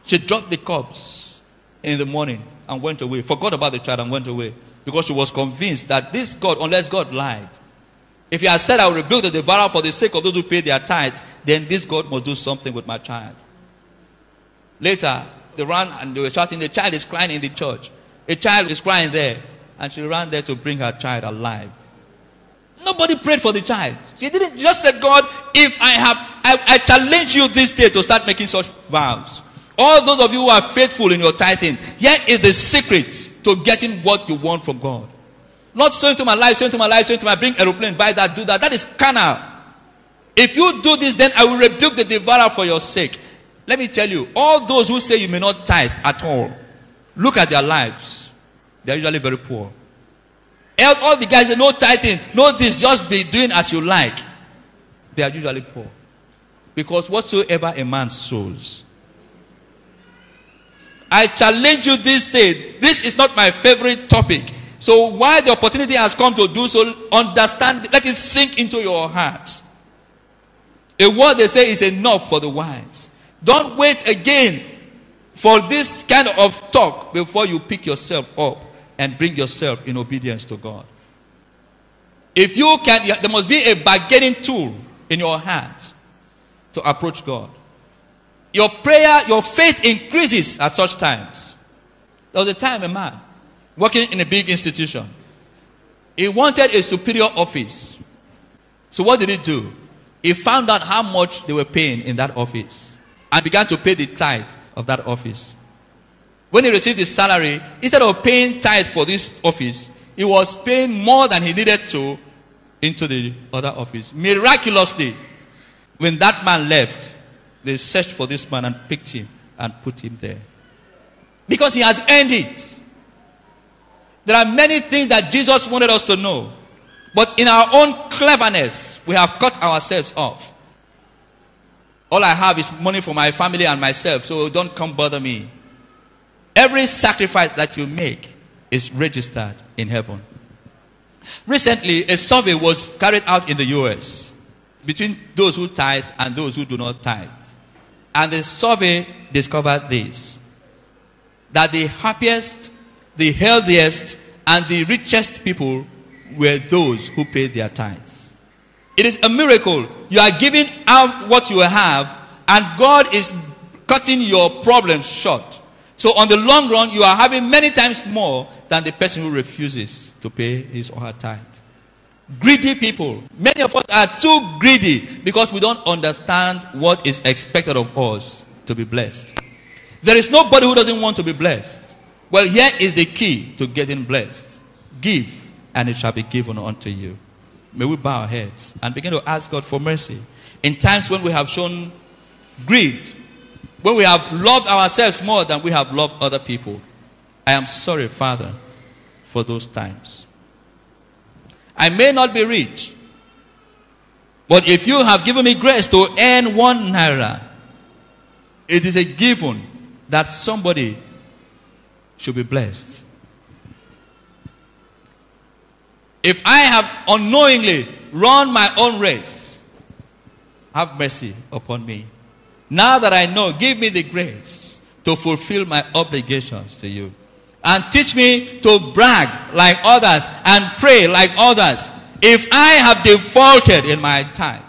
She dropped the cups in the morning and went away. Forgot about the child and went away because she was convinced that this God, unless God lied, if he had said, I will rebuke the devourer for the sake of those who pay their tithes, then this God must do something with my child. Later, they ran and they were shouting, The child is crying in the church. A child is crying there. And she ran there to bring her child alive. Nobody prayed for the child. She didn't just say, God, if I have, I, I challenge you this day to start making such vows. All those of you who are faithful in your tithing, here is the secret to getting what you want from God. Not sowing to my life, sowing to my life, sowing to my bring aeroplane, buy that, do that. That is carnal. If you do this, then I will rebuke the devourer for your sake. Let me tell you, all those who say you may not tithe at all, look at their lives. They're usually very poor. All the guys say, no tithing, no this, just be doing as you like. They are usually poor. Because whatsoever a man sows, I challenge you this day. This is not my favorite topic. So while the opportunity has come to do so, understand, let it sink into your heart. A word they say is enough for the wise. Don't wait again for this kind of talk before you pick yourself up and bring yourself in obedience to God. If you can, there must be a bargaining tool in your hands to approach God. Your prayer, your faith increases at such times. There was a time a man working in a big institution. He wanted a superior office. So what did he do? He found out how much they were paying in that office and began to pay the tithe of that office. When he received his salary, instead of paying tithe for this office, he was paying more than he needed to into the other office. Miraculously, when that man left, they searched for this man and picked him and put him there. Because he has earned it. There are many things that Jesus wanted us to know. But in our own cleverness, we have cut ourselves off. All I have is money for my family and myself, so don't come bother me. Every sacrifice that you make is registered in heaven. Recently, a survey was carried out in the US between those who tithe and those who do not tithe. And the survey discovered this that the happiest, the healthiest, and the richest people were those who paid their tithes. It is a miracle. You are giving out what you have, and God is cutting your problems short. So, on the long run, you are having many times more than the person who refuses to pay his or her tithe. Greedy people. Many of us are too greedy because we don't understand what is expected of us to be blessed. There is nobody who doesn't want to be blessed. Well, here is the key to getting blessed give, and it shall be given unto you. May we bow our heads and begin to ask God for mercy. In times when we have shown greed, when we have loved ourselves more than we have loved other people, I am sorry, Father, for those times. I may not be rich, but if you have given me grace to earn one naira, it is a given that somebody should be blessed. If I have unknowingly run my own race, have mercy upon me. Now that I know, give me the grace to fulfill my obligations to you. And teach me to brag like others and pray like others. If I have defaulted in my tithe,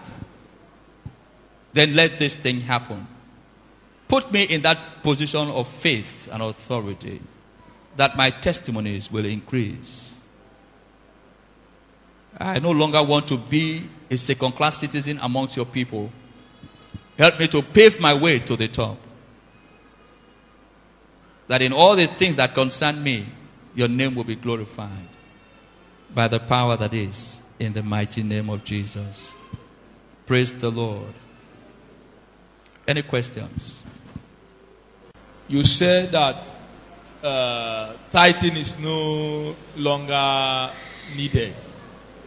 then let this thing happen. Put me in that position of faith and authority that my testimonies will increase. I no longer want to be a second class citizen amongst your people. Help me to pave my way to the top. That in all the things that concern me, your name will be glorified by the power that is in the mighty name of Jesus. Praise the Lord. Any questions? You said that uh, tithing is no longer needed,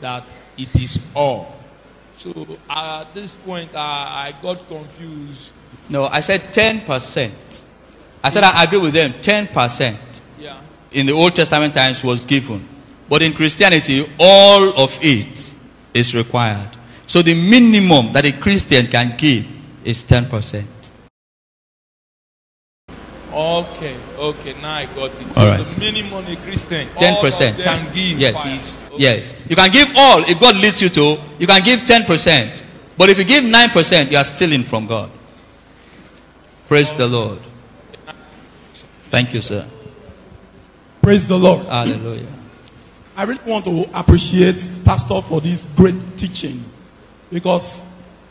that it is all. So at this point, I, I got confused. No, I said 10%. I said I agree with them. 10% Yeah. in the Old Testament times was given. But in Christianity, all of it is required. So the minimum that a Christian can give is 10%. Okay, okay, now I got it. All so right. the minimum a Christian Ten all of percent. them can give Yes. okay. Yes. You can give all if God leads you to. You can give 10%. But if you give 9%, you are stealing from God. Praise the Lord. Thank you, sir. Praise the Lord. Hallelujah. I really want to appreciate Pastor for this great teaching because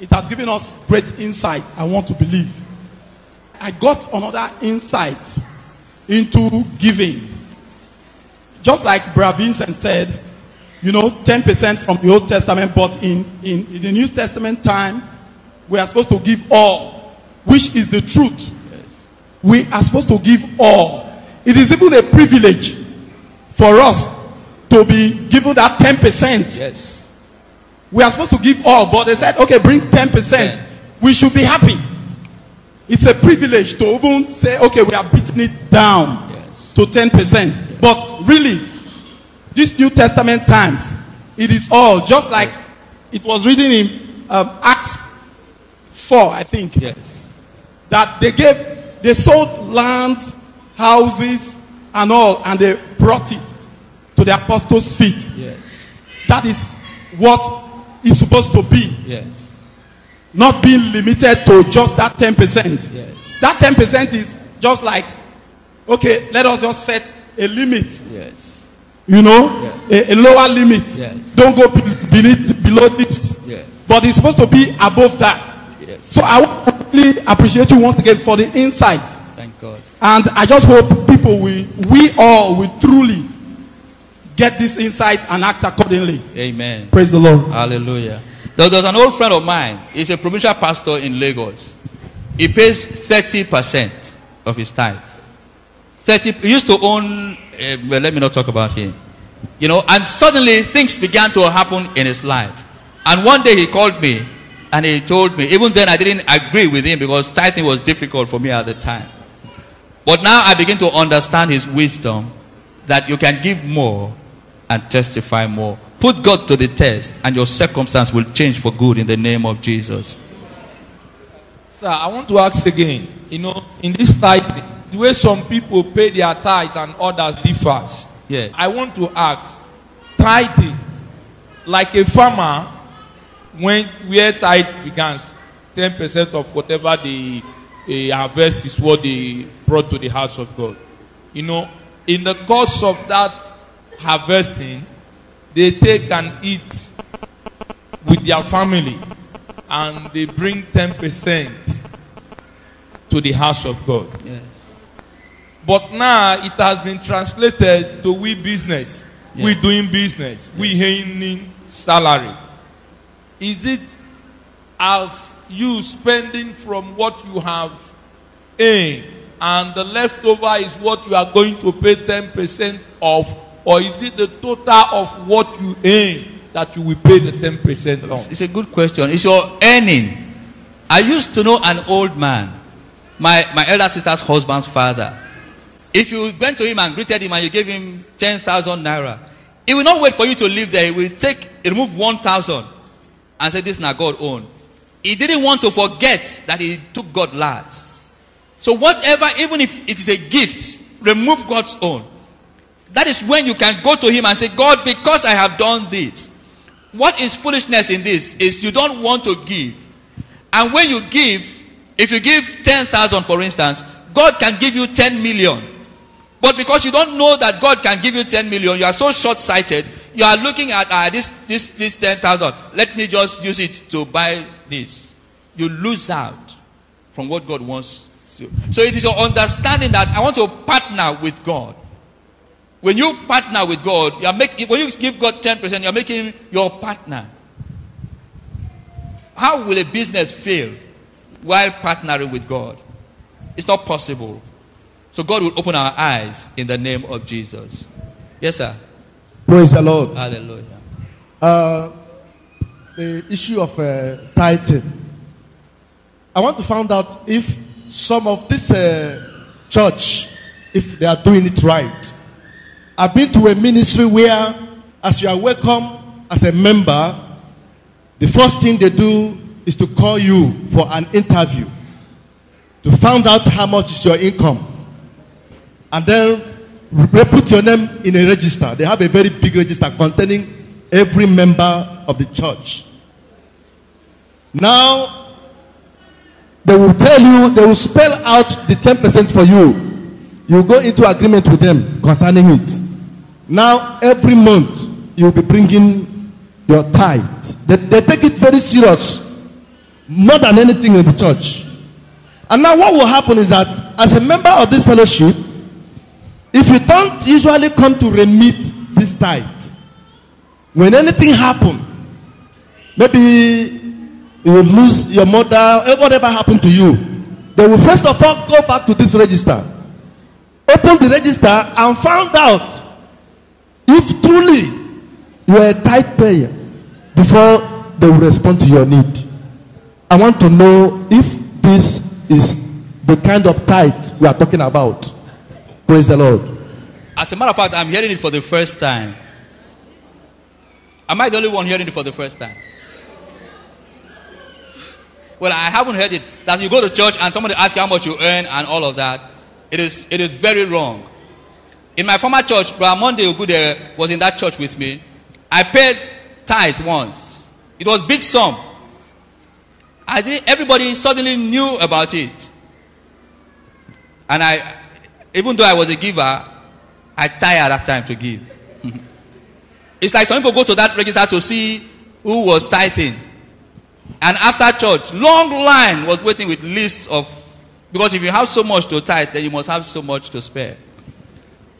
it has given us great insight. I want to believe. I got another insight into giving. Just like Vincent said, you know, 10% from the Old Testament, but in, in, in the New Testament times, we are supposed to give all, which is the truth. We are supposed to give all. It is even a privilege for us to be given that 10%. Yes. We are supposed to give all, but they said, okay, bring 10%. Ten. We should be happy. It's a privilege to even say, okay, we are beating it down Yes. to 10%. But really, this New Testament times, it is all just like it was written in um, Acts 4, I think Yes. that they gave, they sold lands, houses, and all, and they brought it to the apostles' feet. Yes. That is what it's supposed to be, Yes. Not being limited to just that 10%. Yes. That 10% is just like, okay, let us just set a limit, Yes. you know, a, a lower limit. Yes. Don't go beneath, below this. Yes. But it's supposed to be above that. Yes. So I really appreciate you once again for the insight. Thank God. And I just hope people will, we all will truly get this insight and act accordingly. Amen. Praise the Lord. Hallelujah. There, there's an old friend of mine. He's a provincial pastor in Lagos. He pays 30% of his tithe. 30, he used to own, uh, well, let me not talk about him. You know, and suddenly things began to happen in his life. And one day he called me and he told me, even then I didn't agree with him because tithing was difficult for me at the time. But now I begin to understand his wisdom that you can give more and testify more. Put God to the test, and your circumstance will change for good in the name of Jesus. Sir, I want to ask again. You know, in this tithing, the way some people pay their tithe and others differs. Yeah. I want to ask, tithing, like a farmer, when where tithe begins, ten percent of whatever the uh, harvest is what they brought to the house of God. You know, in the course of that harvesting, they take and eat with their family, and they bring ten percent to the house of God. Yes. But now it has been translated to we business. We doing business. We earning salary. Is it as you spending from what you have earned and the leftover is what you are going to pay 10% of or is it the total of what you earn that you will pay the 10% of? It's a good question. It's your earning. I used to know an old man, my, my elder sister's husband's father. If you went to him and greeted him and you gave him 10,000 naira, he will not wait for you to live there. He will take, he remove 1,000 and say, This is not God own. he didn't want to forget that he took God last. So whatever, even if it is a gift, remove God's own. That is when you can go to him and say, God, because I have done this. What is foolishness in this is you don't want to give. And when you give, if you give 10,000 for instance, God can give you 10 million. But because you don't know that God can give you 10 million, you are so short sighted, you are looking at uh, this, this, this 10,000. Let me just use it to buy this. You lose out from what God wants to. So it is your understanding that I want to partner with God. When you partner with God, you are making, when you give God 10%, you are making him your partner. How will a business fail while partnering with God? It's not possible. So God will open our eyes in the name of Jesus. Yes, sir. Praise the Lord. Hallelujah. Uh, the issue of uh, tithing. I want to find out if some of this uh, church, if they are doing it right. I've been to a ministry where, as you are welcome as a member, the first thing they do is to call you for an interview to find out how much is your income. And then they put your name in a register. They have a very big register containing every member of the church. Now, they will tell you, they will spell out the 10% for you. You go into agreement with them concerning it. Now, every month, you'll be bringing your tithe. They, they take it very serious, more than anything in the church. And now, what will happen is that, as a member of this fellowship, if you don't usually come to remit this tithe, when anything happen, maybe you lose your mother, eh, whatever happened to you, they will first of all go back to this register, open the register, and found out if truly you are a tithe payer before they will respond to your need. I want to know if this is the kind of tithe we are talking about. Praise the Lord. As a matter of fact, I'm hearing it for the first time. Am I the only one hearing it for the first time? Well, I haven't heard it. That you go to church and somebody asks you how much you earn and all of that. It is, it is very wrong. In my former church, Brother Monday Ogude was in that church with me. I paid tithe once. It was big sum. I did, everybody suddenly knew about it. And I, even though I was a giver, I tired at that time to give. it's like some people go to that register to see who was tithing. And after church, long line was waiting with lists of because if you have so much to tithe, then you must have so much to spare.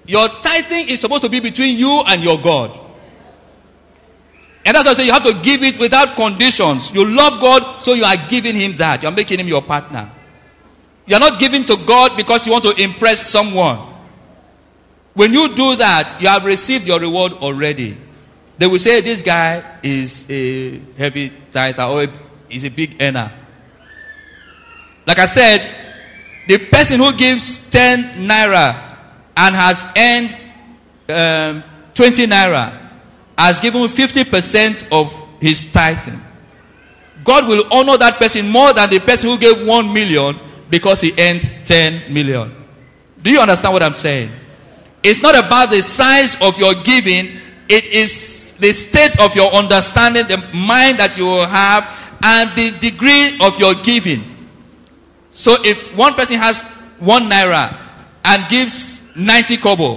Your tithing is supposed to be between you and your God. And that's why I say you have to give it without conditions. You love God, so you are giving Him that. You're making Him your partner. You're not giving to God because you want to impress someone. When you do that, you have received your reward already. They will say this guy is a heavy tither or is a big earner. Like I said, the person who gives 10 naira and has earned um, 20 naira has given 50% of his tithing. God will honor that person more than the person who gave 1 million because he earned 10 million. Do you understand what I'm saying? It's not about the size of your giving, it is the state of your understanding, the mind that you have, and the degree of your giving. So if one person has one naira and gives 90 kobo,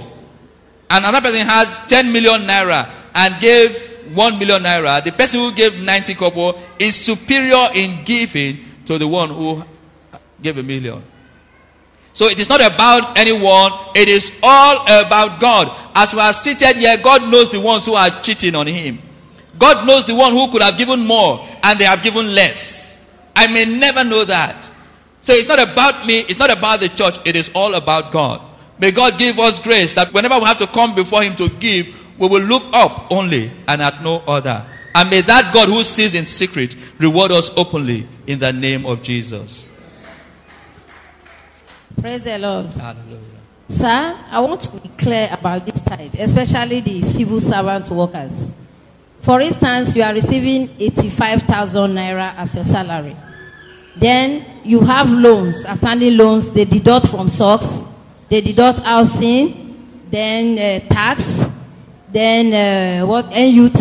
and another person has 10 million naira and gave 1 million naira, the person who gave 90 kobo is superior in giving to the one who gave a million. So it is not about anyone, it is all about God. As we are seated here, God knows the ones who are cheating on Him. God knows the one who could have given more and they have given less. I may never know that. So it's not about me, it's not about the church, it is all about God. May God give us grace that whenever we have to come before Him to give, we will look up only and at no other. And may that God who sees in secret reward us openly in the name of Jesus. Praise the Lord. Hallelujah. Sir, I want to be clear about this tithe, especially the civil servant workers. For instance, you are receiving 85,000 naira as your salary. Then you have loans, outstanding loans, they deduct from socks, they deduct housing, then uh, tax, then uh, what NUT.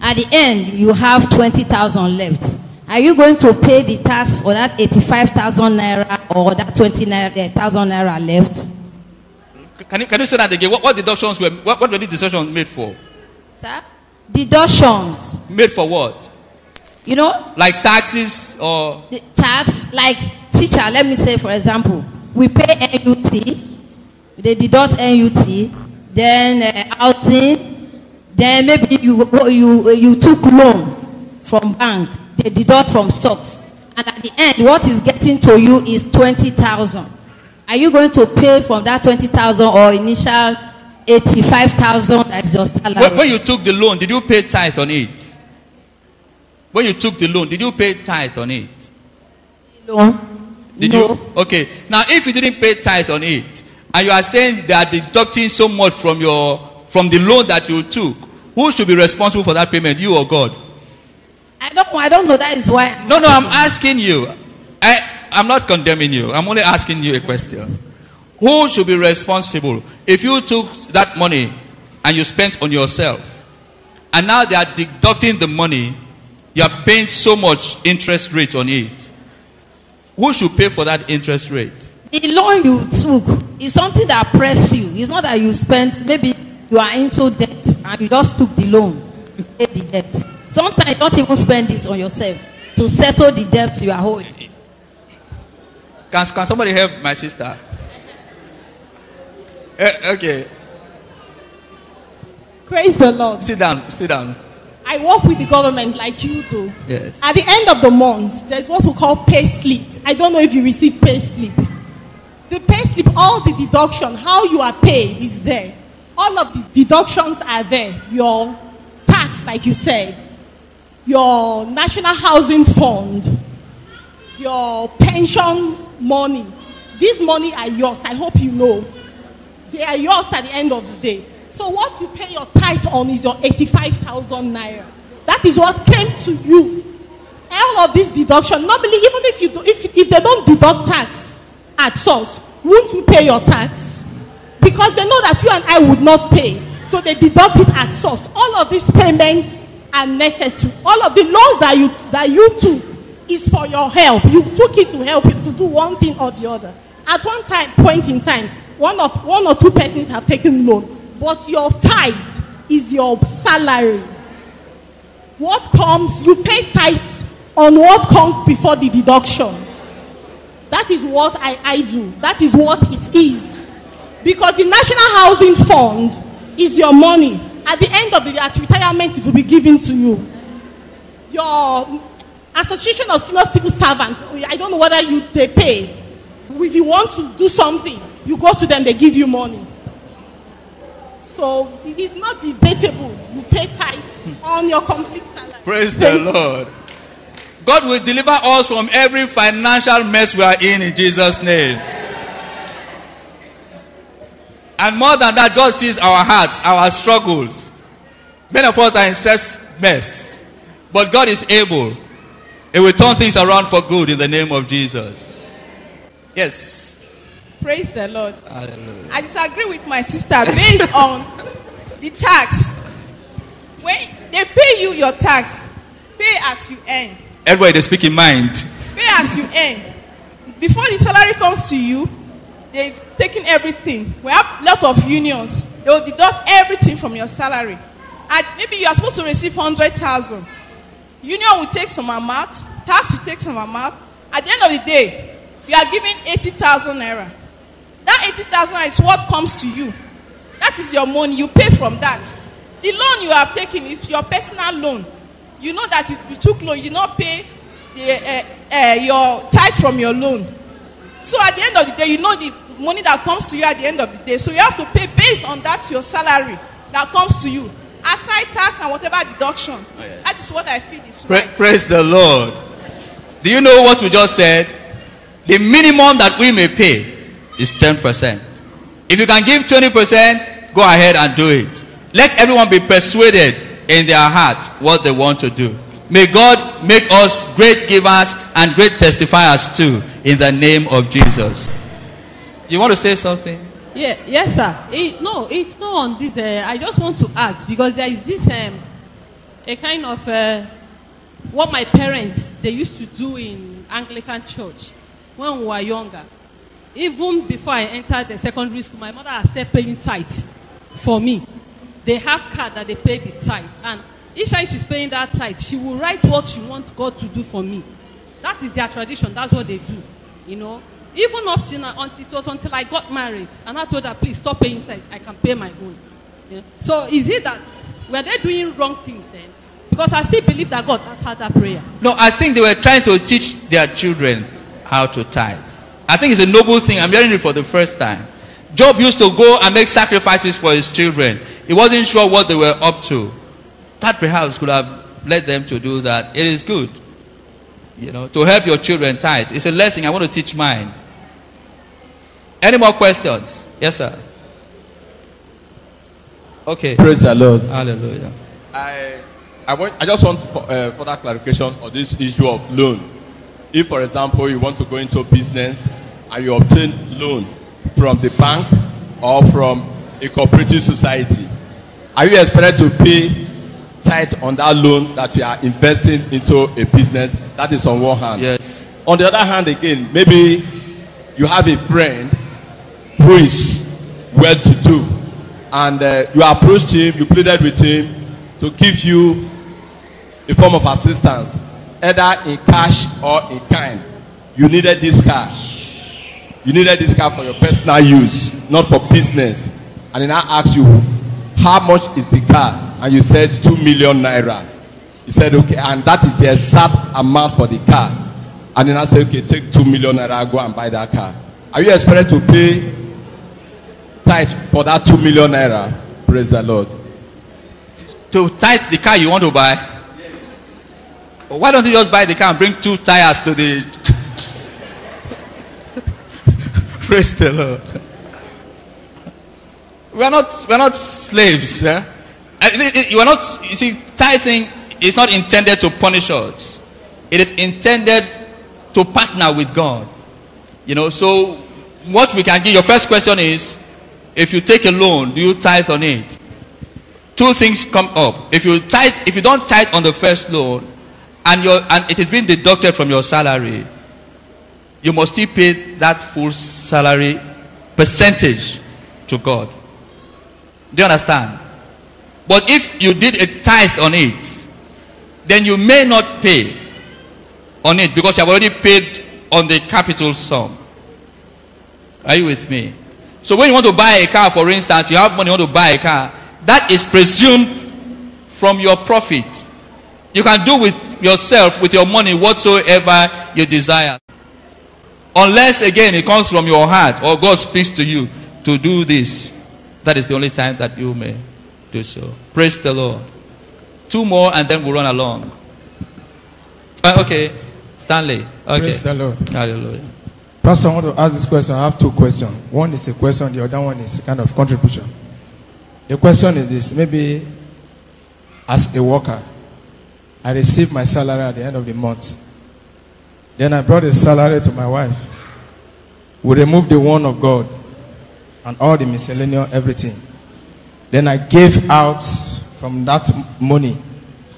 At the end, you have 20,000 left. Are you going to pay the tax for that 85,000 naira or that 20,000 naira left? Can you, can you say that again? What, what deductions were, what, what were these deductions made for? Sir? Deductions. Made for what? You know, Like taxes or the tax, like teacher, let me say for example, we pay NUT, they deduct NUT, then uh, outing, then maybe you, you, you took loan from bank, they deduct from stocks. And at the end, what is getting to you is 20,000. Are you going to pay from that 20,000 or initial 85,000 that is your salary? when, when you took the loan, did you pay tithe on it? When you took the loan, did you pay tithe on it? loan? Did no. you? Okay. Now, if you didn't pay tithe on it, and you are saying they are deducting so much from your from the loan that you took, who should be responsible for that payment? You or God? I don't, I don't know. That is why. No, no. I'm asking you. I I'm not condemning you. I'm only asking you a question. Who should be responsible if you took that money and you spent on yourself, and now they are deducting the money, you are paying so much interest rate on it. Who should pay for that interest rate? The loan you took is something that press you. It's not that you spent, maybe you are into debt and you just took the loan, you pay the debt. Sometimes you don't even spend it on yourself to settle the debt you are holding. Can, can somebody help my sister? Eh, okay, Praise the Lord. sit down, sit down. I work with the government like you do. Yes. At the end of the month, there's what we call pay slip. I don't know if you receive pay slip. The pay slip, all the deduction, how you are paid is there. All of the deductions are there. Your tax, like you said, your national housing fund, your pension money. These money are yours. I hope you know. They are yours at the end of the day. So what you pay your tithe on is your 85,000 naira. That is what came to you. All of this deduction, normally even if you do, if, if they don't deduct tax at source, won't you pay your tax? Because they know that you and I would not pay. So they deduct it at source. All of these payments are necessary. All of the loans that you that you took is for your help. You took it to help you to do one thing or the other. At one time, point in time, one of one or two persons have taken loan, but your tithe is your salary. What comes, you pay tithe on what comes before the deduction. That is what I, I do. That is what it is. Because the National Housing Fund is your money. At the end of the day, at retirement, it will be given to you. Your Association of Senior Civil Servants, I don't know whether you they pay. If you want to do something, you go to them, they give you money. So it is not debatable. You pay tithe on your complete salary. Praise the Lord. God will deliver us from every financial mess we are in in Jesus' name. And more than that, God sees our hearts, our struggles. Many of us are in such mess. But God is able. He will turn things around for good in the name of Jesus. Yes. Praise the Lord. Hallelujah. I disagree with my sister based on the tax. When they pay you your tax, pay as you earn. Everybody, they speak in mind. Pay as you earn. Before the salary comes to you, they've taken everything. We have lot of unions. They will deduct everything from your salary. And maybe you are supposed to receive 100,000. Union will take some amount, tax will take some amount. At the end of the day, you are giving 80,000 naira. That 80,000 naira is what comes to you. That is your money. You pay from that. The loan you have taken is your personal loan. You know that you, you took loan, you not pay the, uh, uh, your tithe from your loan. So at the end of the day, you know the money that comes to you at the end of the day. So you have to pay based on that your salary that comes to you. Aside tax and whatever deduction. yes. That is what I feel is Pra- right. praise the Lord. Do you know what we just said? The minimum that we may pay is 10%. If you can give 20%, go ahead and do it. Let everyone be persuaded in their heart what they want to do. May God make us great givers and great testifiers too in the name of Jesus. You want to say something? Yeah, yes, sir. It, no, it's not on this. Uh, I just want to ask because there is this um, a kind of uh, what my parents they used to do in Anglican church when we were younger. Even before I entered the secondary school, my mother has started paying tithe for me. They have card that they pay the tithe, and each time she's paying that tithe, she will write what she wants God to do for me. That is their tradition. That's what they do. You know, even up till now, until it was until I got married, and I told her, please stop paying tithe. I can pay my own. Yeah. So is it that were they doing wrong things then? Because I still believe that God has answered that prayer. No, I think they were trying to teach their children how to tithe. I think it's a noble thing. I'm hearing it for the first time. Job used to go and make sacrifices for his children. He wasn't sure what they were up to. That perhaps could have led them to do that. It is good. You know, to help your children tithe. It's a lesson I want to teach mine. Any more questions? Yes, sir. Okay. Praise the Lord. Hallelujah. I, I, want, I just want uh, further clarification on this issue of loan. If, for example, you want to go into business and you obtain loan from the bank or from a cooperative society, are you expected to pay tithe on that loan that you are investing into a business? That is on one hand. Yes. On the other hand, again, maybe you have a friend who is well to do, and uh, you approached him, you pleaded with him to give you a form of assistance, either in cash or in kind. You needed this car. You needed this car for your personal use, not for business. And then I asked you, how much is the car? And you said, two million naira. He said, okay, and that is the exact amount for the car. And then I said, okay, take two million naira, go and buy that car. Are you expected to pay tithe for that two million naira? Praise the Lord. To tithe the car you want to buy? Why don't you just buy the car and bring two tires to the. Praise the Lord. We are not, we are not slaves. Eh? You are not, you see, tithing is not intended to punish us. It is intended to partner with God. You know, so what we can give, your first question is, if you take a loan, do you tithe on it? Two things come up. If you tithe, if you don't tithe on the first loan, and your and it is being deducted from your salary, you must still pay that full salary percentage to God. Do you understand? But if you did a tithe on it, then you may not pay on it because you have already paid on the capital sum. Are you with me? So when you want to buy a car, for instance, you have money, you want to buy a car, that is presumed from your profit. You can do with yourself, with your money, whatsoever you desire. Unless, again, it comes from your heart or God speaks to you to do this. That is the only time that you may do so. Praise the Lord. Two more and then we'll run along. Uh, okay. Stanley. Okay. Praise the Lord. Hallelujah. Pastor, I want to ask this question. I have two questions. One is a question, the other one is a kind of contribution. The question is this maybe as a worker, I receive my salary at the end of the month. Then I brought the salary to my wife. We removed the one of God and all the miscellaneous everything. Then I gave out from that money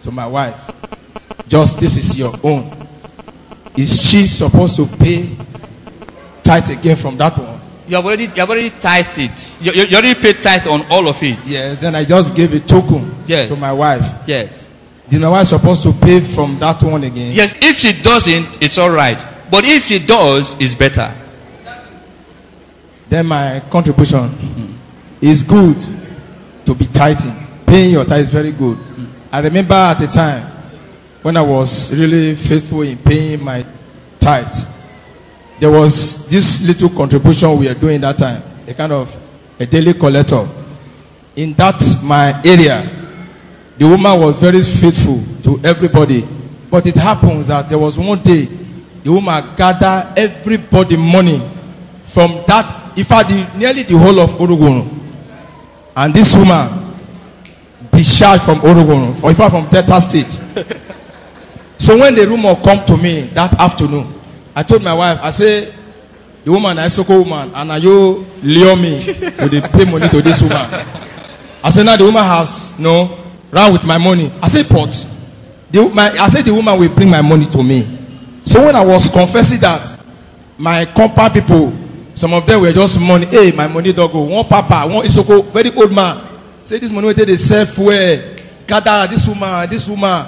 to my wife. Just this is your own. Is she supposed to pay tithe again from that one? You have already, you have already tithed it. You, you, you already paid tithe on all of it. Yes, then I just gave a token Yes. to my wife. Yes. Then my wife supposed to pay from that one again? Yes, if she doesn't, it's all right. But if she does, it's better. Then my contribution is good to be tithing. Paying your tithe is very good. I remember at the time when I was really faithful in paying my tithe, there was this little contribution we were doing that time, a kind of a daily collector. In that my area, the woman was very faithful to everybody. But it happens that there was one day the woman gathered everybody money from that, in fact, the, nearly the whole of Uruguay. And this woman discharged from Oregon, or in fact from Delta State. so when the rumor come to me that afternoon, I told my wife, I say, the woman, I so woman, and are you lure me to the pay money to this woman? I said, now the woman has no run with my money. I said, but the, my, I said the woman will bring my money to me. So when I was confessing that, my compound people, some of them were just money. Hey, my money don't go. One papa, one isoko, very old man. Say this money where they sell fuel. Gather this woman, this woman.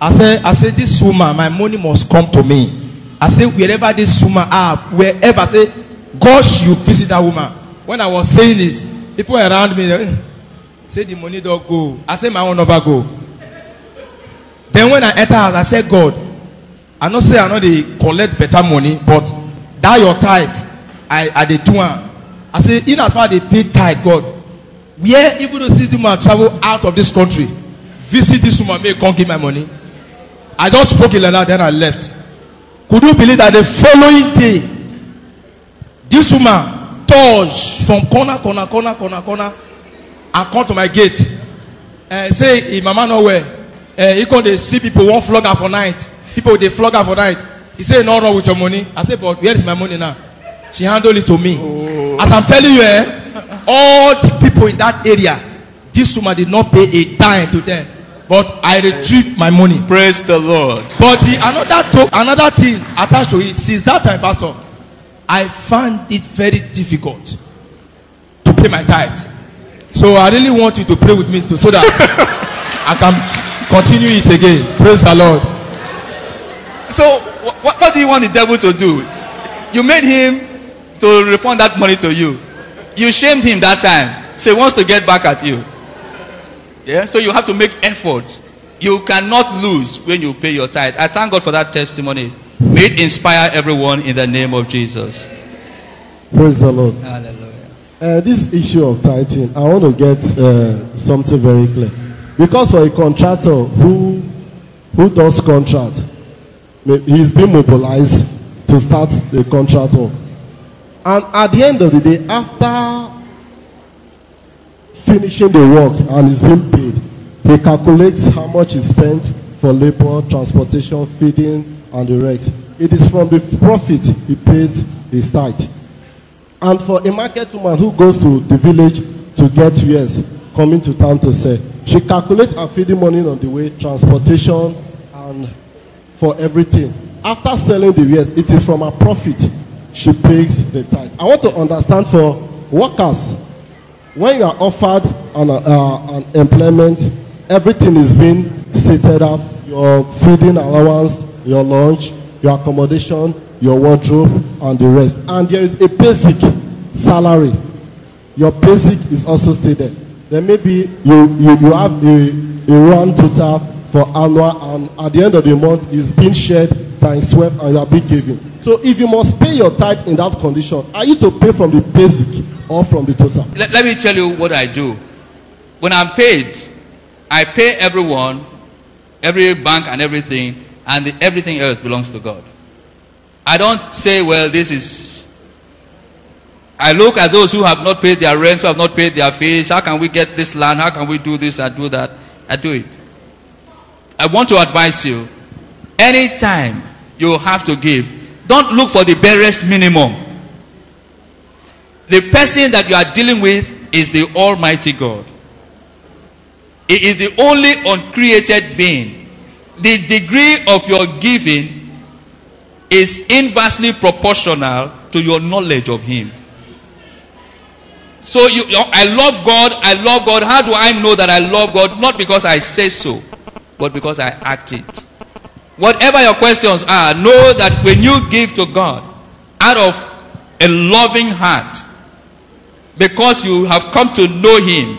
I said, I said, this woman, my money must come to me. I say, wherever this woman are, wherever, say, God should visit that woman. When I was saying this, people around me, they, say the money don't go. I say my own never go. Then when I enter house, I say, God, I not say I know they collect better money, but that your tithe, I I dey do am. I say, in as far as they pay tithe, God, where even though this woman travel out of this country, visit this woman, may come give my money. I just spoke it like that, then I left. Could you believe that the following day, this woman touch from corner, corner, corner, corner, corner, and come to my gate. Uh, say, if mama no well, uh, he come dey see people wan flog am for night. People dey flog am for night. He say, no wrong with your money. I say, but where is my money now? She handle it to me. As I'm telling you, eh, all the people in that area, this woman did not pay a dime to them. But I retrieved my money. Praise the Lord. But the another to, another thing attached to it since that time, Pastor, I found it very difficult to pay my tithe. So I really want you to pray with me to, so that I can continue it again. Praise the Lord. So, what, what do you want the devil to do? You made him to refund that money to you. You shamed him that time. So he wants to get back at you. Yeah? So you have to make efforts. You cannot lose when you pay your tithe. I thank God for that testimony. May it inspire everyone in the name of Jesus. Praise the Lord. Hallelujah. Uh, this issue of tithing, I want to get uh, something very clear. Because for a contractor who who does contract, he's been mobilized to start the contract work. And at the end of the day, after finishing the work and is being paid, he calculates how much is spent for labor, transportation, feeding, and the rest. It is from the profit he paid his tithe. And for a market woman who goes to the village to get wares coming to town to sell, she calculates her feeding money on the way, transportation, and for everything. After selling the wares, it is from her profit she pays the tithe. I want to understand for workers, when you are offered an, uh, an employment, everything is being stated up your feeding allowance, your lunch, your accommodation, your wardrobe, and the rest. And there is a basic salary. Your basic is also stated. Then maybe you, you, you have a, a run total for annual, and at the end of the month, is being shared times 12, and you are being given. So if you must pay your tithe in that condition, are you to pay from the basic or from the total? Let, let me tell you what I do. When I'm paid, I pay everyone, every bank and everything, and the, everything else belongs to God. I don't say, well, this is. I look at those who have not paid their rent, who have not paid their fees. How can we get this land? How can we do this and do that? I do it. I want to advise you anytime you have to give, don't look for the barest minimum. The person that you are dealing with is the Almighty God. He is the only uncreated being. The degree of your giving is inversely proportional to your knowledge of Him. So you, I love God. I love God. How do I know that I love God? Not because I say so, but because I act it. Whatever your questions are, know that when you give to God out of a loving heart, because you have come to know Him,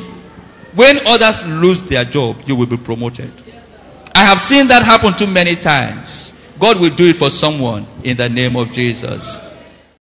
when others lose their job, you will be promoted. I have seen that happen too many times. God will do it for someone in the name of Jesus.